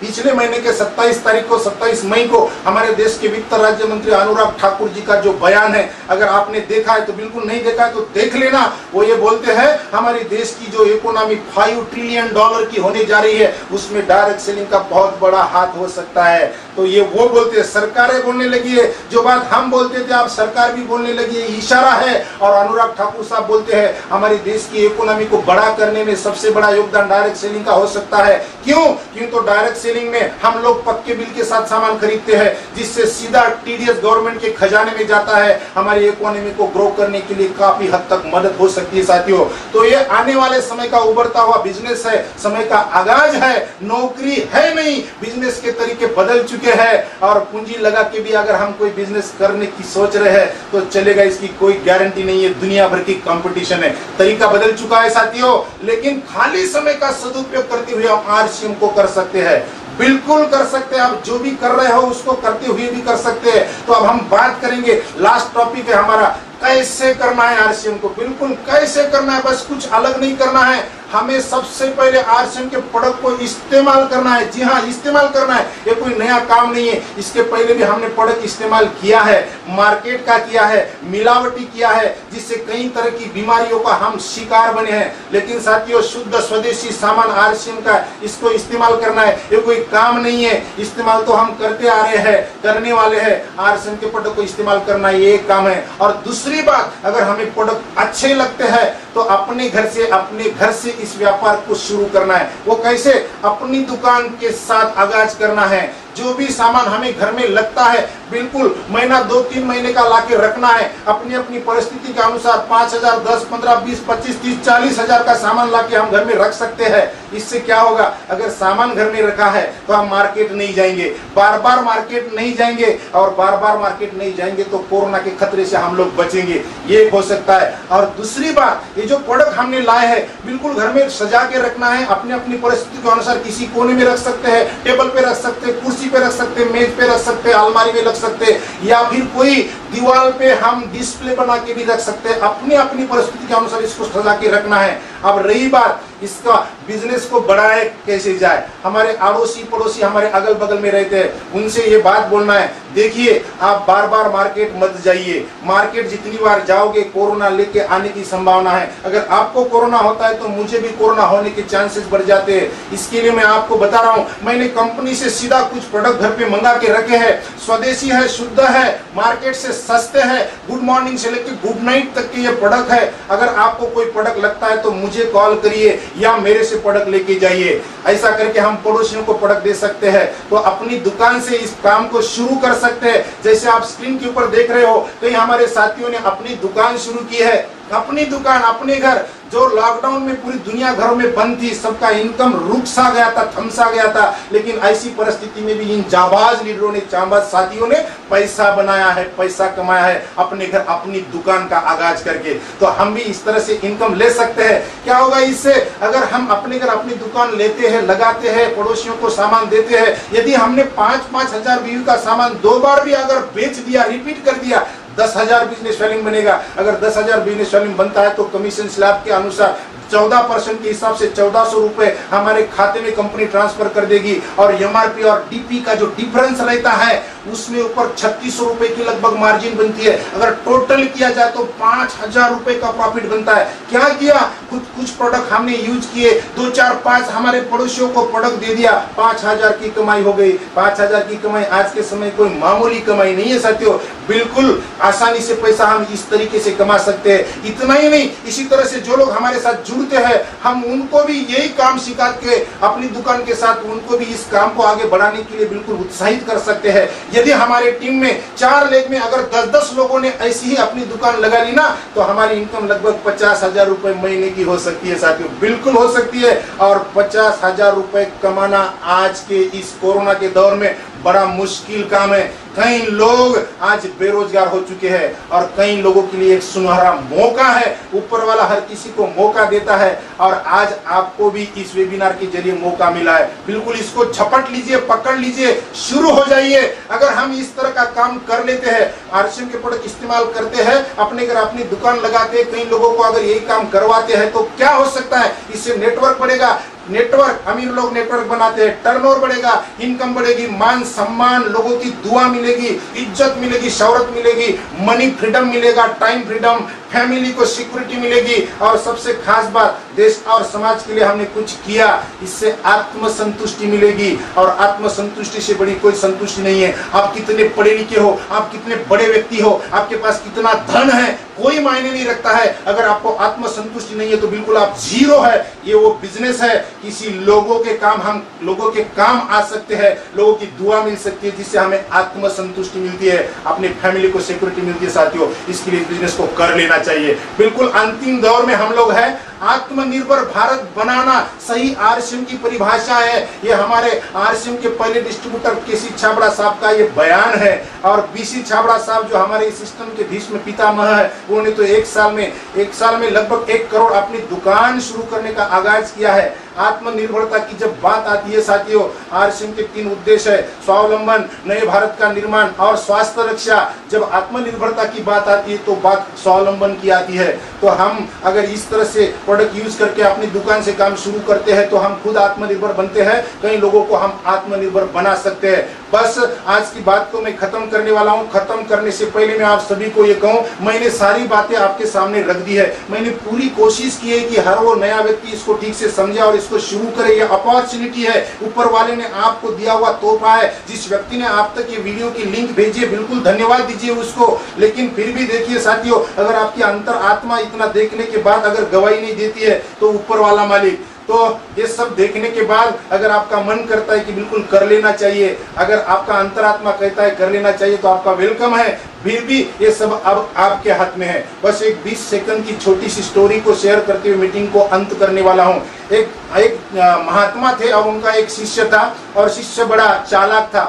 पिछले महीने के 27 तारीख को 27 मई को हमारे देश के वित्त राज्य मंत्री अनुराग ठाकुर जी का जो बयान है, अगर आपने देखा है तो बिल्कुल नहीं देखा है तो देख लेना। वो ये बोलते हैं, हमारे देश की जो इकोनॉमी 5 ट्रिलियन डॉलर की होने जा रही है, उसमें डायरेक्ट सेलिंग का बहुत बड़ा हाथ हो सकता है। तो ये वो बोलते हैं, सरकारें बोलने लगी है। जो बात हम बोलते थे, आप सरकार भी बोलने लगी है, इशारा है। और अनुराग ठाकुर साहब बोलते हैं, हमारे देश की इकोनॉमी को बड़ा करने में सबसे बड़ा योगदान डायरेक्ट सेलिंग का हो सकता है। क्यों? क्यों तो डायरेक्ट सेलिंग में हम लोग पक्के बिल के साथ सामान खरीदते हैं, जिससे सीधा टीडीएस गवर्नमेंट के खजाने में जाता है। हमारी इकोनॉमी को ग्रो करने के लिए काफ़ी हद तक मदद हो सकती है साथियों। तो ये आने वाले समय का उभरता हुआ बिज़नेस है, समय का आगाज़ है, नौकरी है नहीं बिज़नेस के तरीके बदल चुके हैं। और पूंजी लगा के भी अगर हम कोई बिज़नेस करने की सोच रहे हैं तो चलेगा, इसकी कोई गारंटी नहीं है, दुनिया भर की कंपटीशन है। तरीका बदल चुका है साथियों, लेकिन खाली समय का सदुपयोग करते हुए हम आरसीएम को कर सकते हैं। बिल्कुल कर सकते हैं। आप जो भी कर रहे हो, उसको करते हुए भी कर सकते हैं। तो अब हम बात करेंगे लास्ट टॉपिक है हमारा, कैसे करना है आरसीएम को? बिल्कुल कैसे करना है? बस कुछ अलग नहीं करना है। हमें सबसे पहले आरसीएम के प्रोडक्ट को इस्तेमाल करना है। जी हाँ इस्तेमाल करना है। ये कोई नया काम नहीं है। इसके पहले भी हमने प्रोडक्ट इस्तेमाल किया है। मार्केट का किया है। मिलावटी किया है, जिससे कई तरह की बीमारियों का हम शिकार बने हैं। लेकिन साथियों, शुद्ध स्वदेशी सामान आरसीएम का इसको इस्तेमाल करना है। ये कोई काम नहीं है। इस्तेमाल तो हम करते आ रहे हैं, करने वाले हैं। आरसीएम के प्रोडक्ट को इस्तेमाल करना ये एक काम है। और दूसरी बात, अगर हमें प्रोडक्ट अच्छे लगते हैं तो अपने घर से, अपने घर से इस व्यापार को शुरू करना है? वो कैसे अपनी दुकान के साथ आगाज़ करना है? जो भी सामान हमें घर में लगता है, बिल्कुल महीना, दो, तीन महीने का लाके रखना है। अपनी अपनी परिस्थिति के अनुसार पाँच हज़ार, दस, पंद्रह, बीस, पच्चीस, तीस, चालीस हज़ार का सामान लाके हम घर में रख सकते हैं। इससे क्या होगा? अगर सामान घर में रखा है तो हम मार्केट नहीं जाएँगे। बार बार मार्केट नहीं जाएँगे और बार बार मार्केट नहीं जाएँगे तो कोरोना के खतरे से हम लोग बचेंगे। ये हो सकता है। और दूसरी बात, ये जो प्रोडक्ट हमने लाए हैं, बिल्कुल घर में सजा के रखना है। अपने अपनी परिस्थिति के अनुसार किसी कोने में रख सकते हैं, टेबल पे रख सकते हैं, कुर्सी पे रख सकते, मेज पे रख सकते, अलमारी में रख सकते, या फिर कोई दीवार पे हम डिस्प्ले बना के भी रख सकते। हैं अपनी अपनी परिस्थिति के अनुसार इसको सजा के रखना है। अब रही बात इसका बिज़नेस को बढ़ाए, कैसे जाए? हमारे अड़ोसी पड़ोसी हमारे अगल बगल में रहते हैं, उनसे ये बात बोलना है। देखिए, आप बार बार मार्केट मत जाइए। मार्केट जितनी बार जाओगे कोरोना लेके आने की संभावना है। अगर आपको कोरोना होता है तो मुझे भी कोरोना होने के चांसेस बढ़ जाते हैं। इसके लिए मैं आपको बता रहा हूँ, मैंने कंपनी से सीधा कुछ प्रोडक्ट घर पे मंगा के रखे हैं। स्वदेशी है, शुद्ध है मार्केट से सस्ते है। गुड मॉर्निंग से लेकर गुड नाइट तक के ये प्रोडक्ट है। अगर आपको कोई प्रोडक्ट लगता है तो मुझे कॉल करिए। या मेरे से प्रोडक्ट लेके जाइए। ऐसा करके हम पड़ोसियों को प्रोडक्ट दे सकते हैं। तो अपनी दुकान से इस काम को शुरू कर सकते हैं। जैसे आप स्क्रीन के ऊपर देख रहे हो कई हमारे साथियों ने अपनी दुकान शुरू की है। अपनी दुकान, अपने घर, जो लॉकडाउन में पूरी दुनिया घरों में बंद थी, सबका इनकम रुक सा गया था थमसा गया था, लेकिन ऐसी परिस्थिति में भी इन जाबाज लीडरों ने चाबाज साथियों ने पैसा बनाया है, पैसा कमाया है, अपने घर, अपनी दुकान का आगाज़ करके। तो हम भी इस तरह से इनकम ले सकते हैं। क्या होगा इससे? अगर हम अपने घर, अपनी दुकान लेते हैं, लगाते हैं, पड़ोसियों को सामान देते हैं, यदि हमने पाँच पाँच हज़ार का सामान दो बार भी अगर बेच दिया रिपीट कर दिया दस हज़ार बिज़नेस वैल्यूम बनेगा। अगर दस हज़ार बिज़नेस वैल्यूम बनता है तो कमीशन स्लैब के अनुसार चौदह परसेंट के हिसाब से चौदह सौ रुपए हमारे खाते में कंपनी ट्रांसफ़र कर देगी और एमआरपी और डीपी का जो डिफरेंस रहता है, उसमें ऊपर छत्तीस सौ रुपए की लगभग मार्जिन बनती है। अगर टोटल किया जाए तो पाँच हज़ार रुपए का प्रॉफिट बनता है। क्या किया? कुछ कुछ प्रोडक्ट हमने यूज़ किए। दो चार पाँच हमारे पड़ोसियों को प्रोडक्ट दे दिया। पाँच हज़ार की कमाई हो गई। पाँच हज़ार की कमाई आज के समय कोई मामूली कमाई नहीं है साथियों। बिल्कुल आसानी से पैसा हम इस तरीके से कमा सकते हैं। इतना ही नहीं, इसी तरह से जो लोग हमारे साथ जुड़ जुड़ते हैं। हम उनको भी यही काम सिखा के अपनी दुकान के साथ उनको भी इस काम को आगे बढ़ाने के लिए बिल्कुल उत्साहित कर सकते हैं। यदि हमारे टीम में चार लेग में अगर दस दस लोगों ने ऐसी ही अपनी दुकान लगा ली ना तो हमारी इनकम लगभग पचास हज़ार रुपए महीने की हो सकती है साथियों। बिल्कुल हो सकती है। और पचास हज़ार रुपए कमाना आज के इस कोरोना के दौर में बड़ा मुश्किल काम है। कई लोग आज बेरोजगार हो चुके हैं और कई लोगों के लिए एक सुनहरा मौका है। ऊपर वाला हर किसी को मौका देता है और आज आपको भी इस वेबिनार के ज़रिए मौका मिला है। बिल्कुल इसको झपट लीजिए, पकड़ लीजिए, शुरू हो जाइए। अगर हम इस तरह का काम कर लेते हैं, आरसीएम के प्रोडक्ट इस्तेमाल करते हैं, अपने घर अपनी दुकान लगाते कई लोगों को अगर यही काम करवाते हैं तो क्या हो सकता है? इससे नेटवर्क बढ़ेगा नेटवर्क अमीर लोग नेटवर्क बनाते हैं। टर्नओवर बढ़ेगा इनकम बढ़ेगी, मान, सम्मान, लोगों की दुआ मिलेगी, इज़्ज़त मिलेगी, शौहरत मिलेगी मनी फ्रीडम मिलेगा टाइम फ्रीडम फैमिली को सिक्योरिटी मिलेगी। और सबसे खास बात, देश और समाज के लिए हमने कुछ किया, इससे आत्मसंतुष्टि मिलेगी। और आत्मसंतुष्टि से बड़ी कोई संतुष्टि नहीं है। आप कितने पढ़े लिखे हो, आप कितने बड़े व्यक्ति हो, आपके पास कितना धन है, कोई मायने नहीं रखता है। अगर आपको आत्मसंतुष्टि नहीं है तो बिल्कुल आप ज़ीरो है। ये वो बिज़नेस है। किसी लोगों के काम, हम लोगों के काम आ सकते हैं, लोगों की दुआ मिल सकती है, जिससे हमें आत्मसंतुष्टि मिलती है। अपनी फैमिली को सिक्योरिटी मिलती है, साथियों। इसके लिए बिज़नेस को कर लेना चाहिए। बिल्कुल अंतिम दौर में हम लोग है। आत्मनिर्भर भारत बनाना सही आरसीएम की परिभाषा है। ये हमारे आरसीएम के पहले डिस्ट्रीब्यूटर केसी छाबड़ा साहब का ये बयान है। और बीसी छाबड़ा साहब जो हमारे सिस्टम के भीष्म पितामह है, उन्होंने तो एक साल में, एक साल में लगभग एक करोड़ अपनी दुकान शुरू करने का आगाज़ किया है। आत्मनिर्भरता की जब बात आती है साथियों आरसीएम के तीन उद्देश्य है। स्वावलंबन, नए भारत का निर्माण और स्वास्थ्य रक्षा। जब आत्मनिर्भरता की बात आती है तो बात स्वावलंबन की आती है। तो हम अगर इस तरह से प्रोडक्ट यूज़ करके अपनी दुकान से काम शुरू करते हैं तो हम खुद आत्मनिर्भर बनते हैं। कई लोगों को हम आत्मनिर्भर बना सकते हैं। बस आज की बात को मैं खत्म करने वाला हूँ। खत्म करने से पहले मैं आप सभी को ये कहूँ, मैंने सारी बातें आपके सामने रख दी है। मैंने पूरी कोशिश की है कि हर वो नया व्यक्ति इसको ठीक से समझे और इसको शुरू करें, ये अपॉर्चुनिटी है। ऊपर वाले ने आपको दिया हुआ तोहफा है। जिस व्यक्ति ने आप तक ये वीडियो की लिंक भेजी है, बिल्कुल धन्यवाद दीजिए उसको। लेकिन फिर भी देखिए साथियों, अगर आपकी अंतर आत्मा इतना देखने के बाद अगर गवाही नहीं देती है तो ऊपर वाला मालिक तो ये सब देखने के बाद अगर आपका मन करता है कि बिल्कुल कर लेना चाहिए, अगर आपका अंतरात्मा कहता है कर लेना चाहिए तो आपका वेलकम है, फिर भी ये सब अब आपके हाथ में है। बस एक 20 सेकंड की छोटी सी स्टोरी को शेयर करते हुए मीटिंग को अंत करने वाला हूँ। एक एक महात्मा थे और उनका एक शिष्य था, और शिष्य बड़ा चालाक था।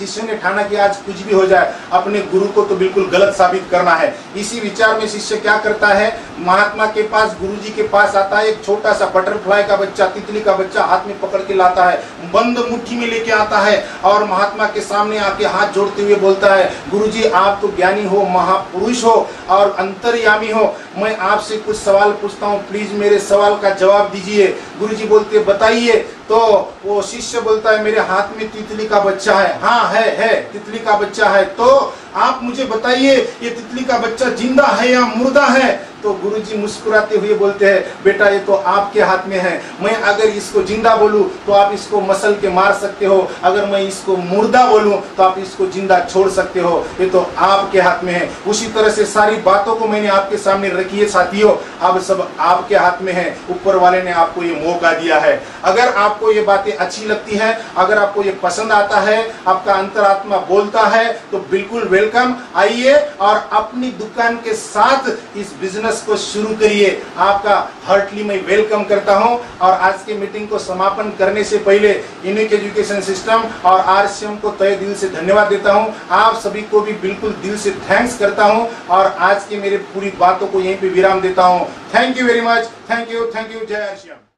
शिष्य ने ठाना कि आज कुछ भी हो जाए, अपने गुरु को तो बिल्कुल गलत साबित करना है। इसी विचार में शिष्य क्या करता है? महात्मा के पास गुरु जी के पास आता है, एक छोटा सा बटरफ्लाई का बच्चा, तितली का बच्चा हाथ में पकड़ के लाता है, बंद मुट्ठी में लेके आता है और महात्मा के सामने आके हाथ जोड़ते हुए बोलता है गुरु जी आप तो ज्ञानी हो, महापुरुष हो और अंतर्यामी हो। मैं आपसे कुछ सवाल पूछता हूँ, प्लीज़ मेरे सवाल का जवाब दीजिए। गुरु जी बोलते, बताइए तो वो शिष्य बोलता है, मेरे हाथ में तितली का बच्चा है। हाँ है है, तितली का बच्चा है। तो आप मुझे बताइए, ये तितली का बच्चा ज़िंदा है या मुर्दा है? तो गुरुजी मुस्कुराते हुए बोलते हैं, बेटा, ये तो आपके हाथ में है। मैं अगर इसको ज़िंदा बोलूँ तो आप इसको मसल के मार सकते हो। अगर मैं इसको मुर्दा बोलूँ तो आप इसको ज़िंदा छोड़ सकते हो। ये तो आपके हाथ में है। उसी तरह से सारी बातों को मैंने आपके सामने रखी है, साथियों। अब सब आपके हाथ में है। ऊपर वाले ने आपको ये मौका दिया है। अगर आपको ये बातें अच्छी लगती है, अगर आपको ये पसंद आता है, आपका अंतरात्मा बोलता है तो बिल्कुल वेलकम आइए और अपनी दुकान के साथ इस बिज़नेस को शुरू करिए। आपका हार्टली मैं वेलकम करता हूँ और आज की मीटिंग को समापन करने से पहले यूनिक एजुकेशन सिस्टम और आरसीएम को तय दिल से धन्यवाद देता हूँ। आप सभी को भी बिल्कुल दिल से थैंक्स करता हूँ और आज की मेरी पूरी बातों को यहीं पे विराम देता हूँ। Thank you very much thank you thank you जय आरसीएम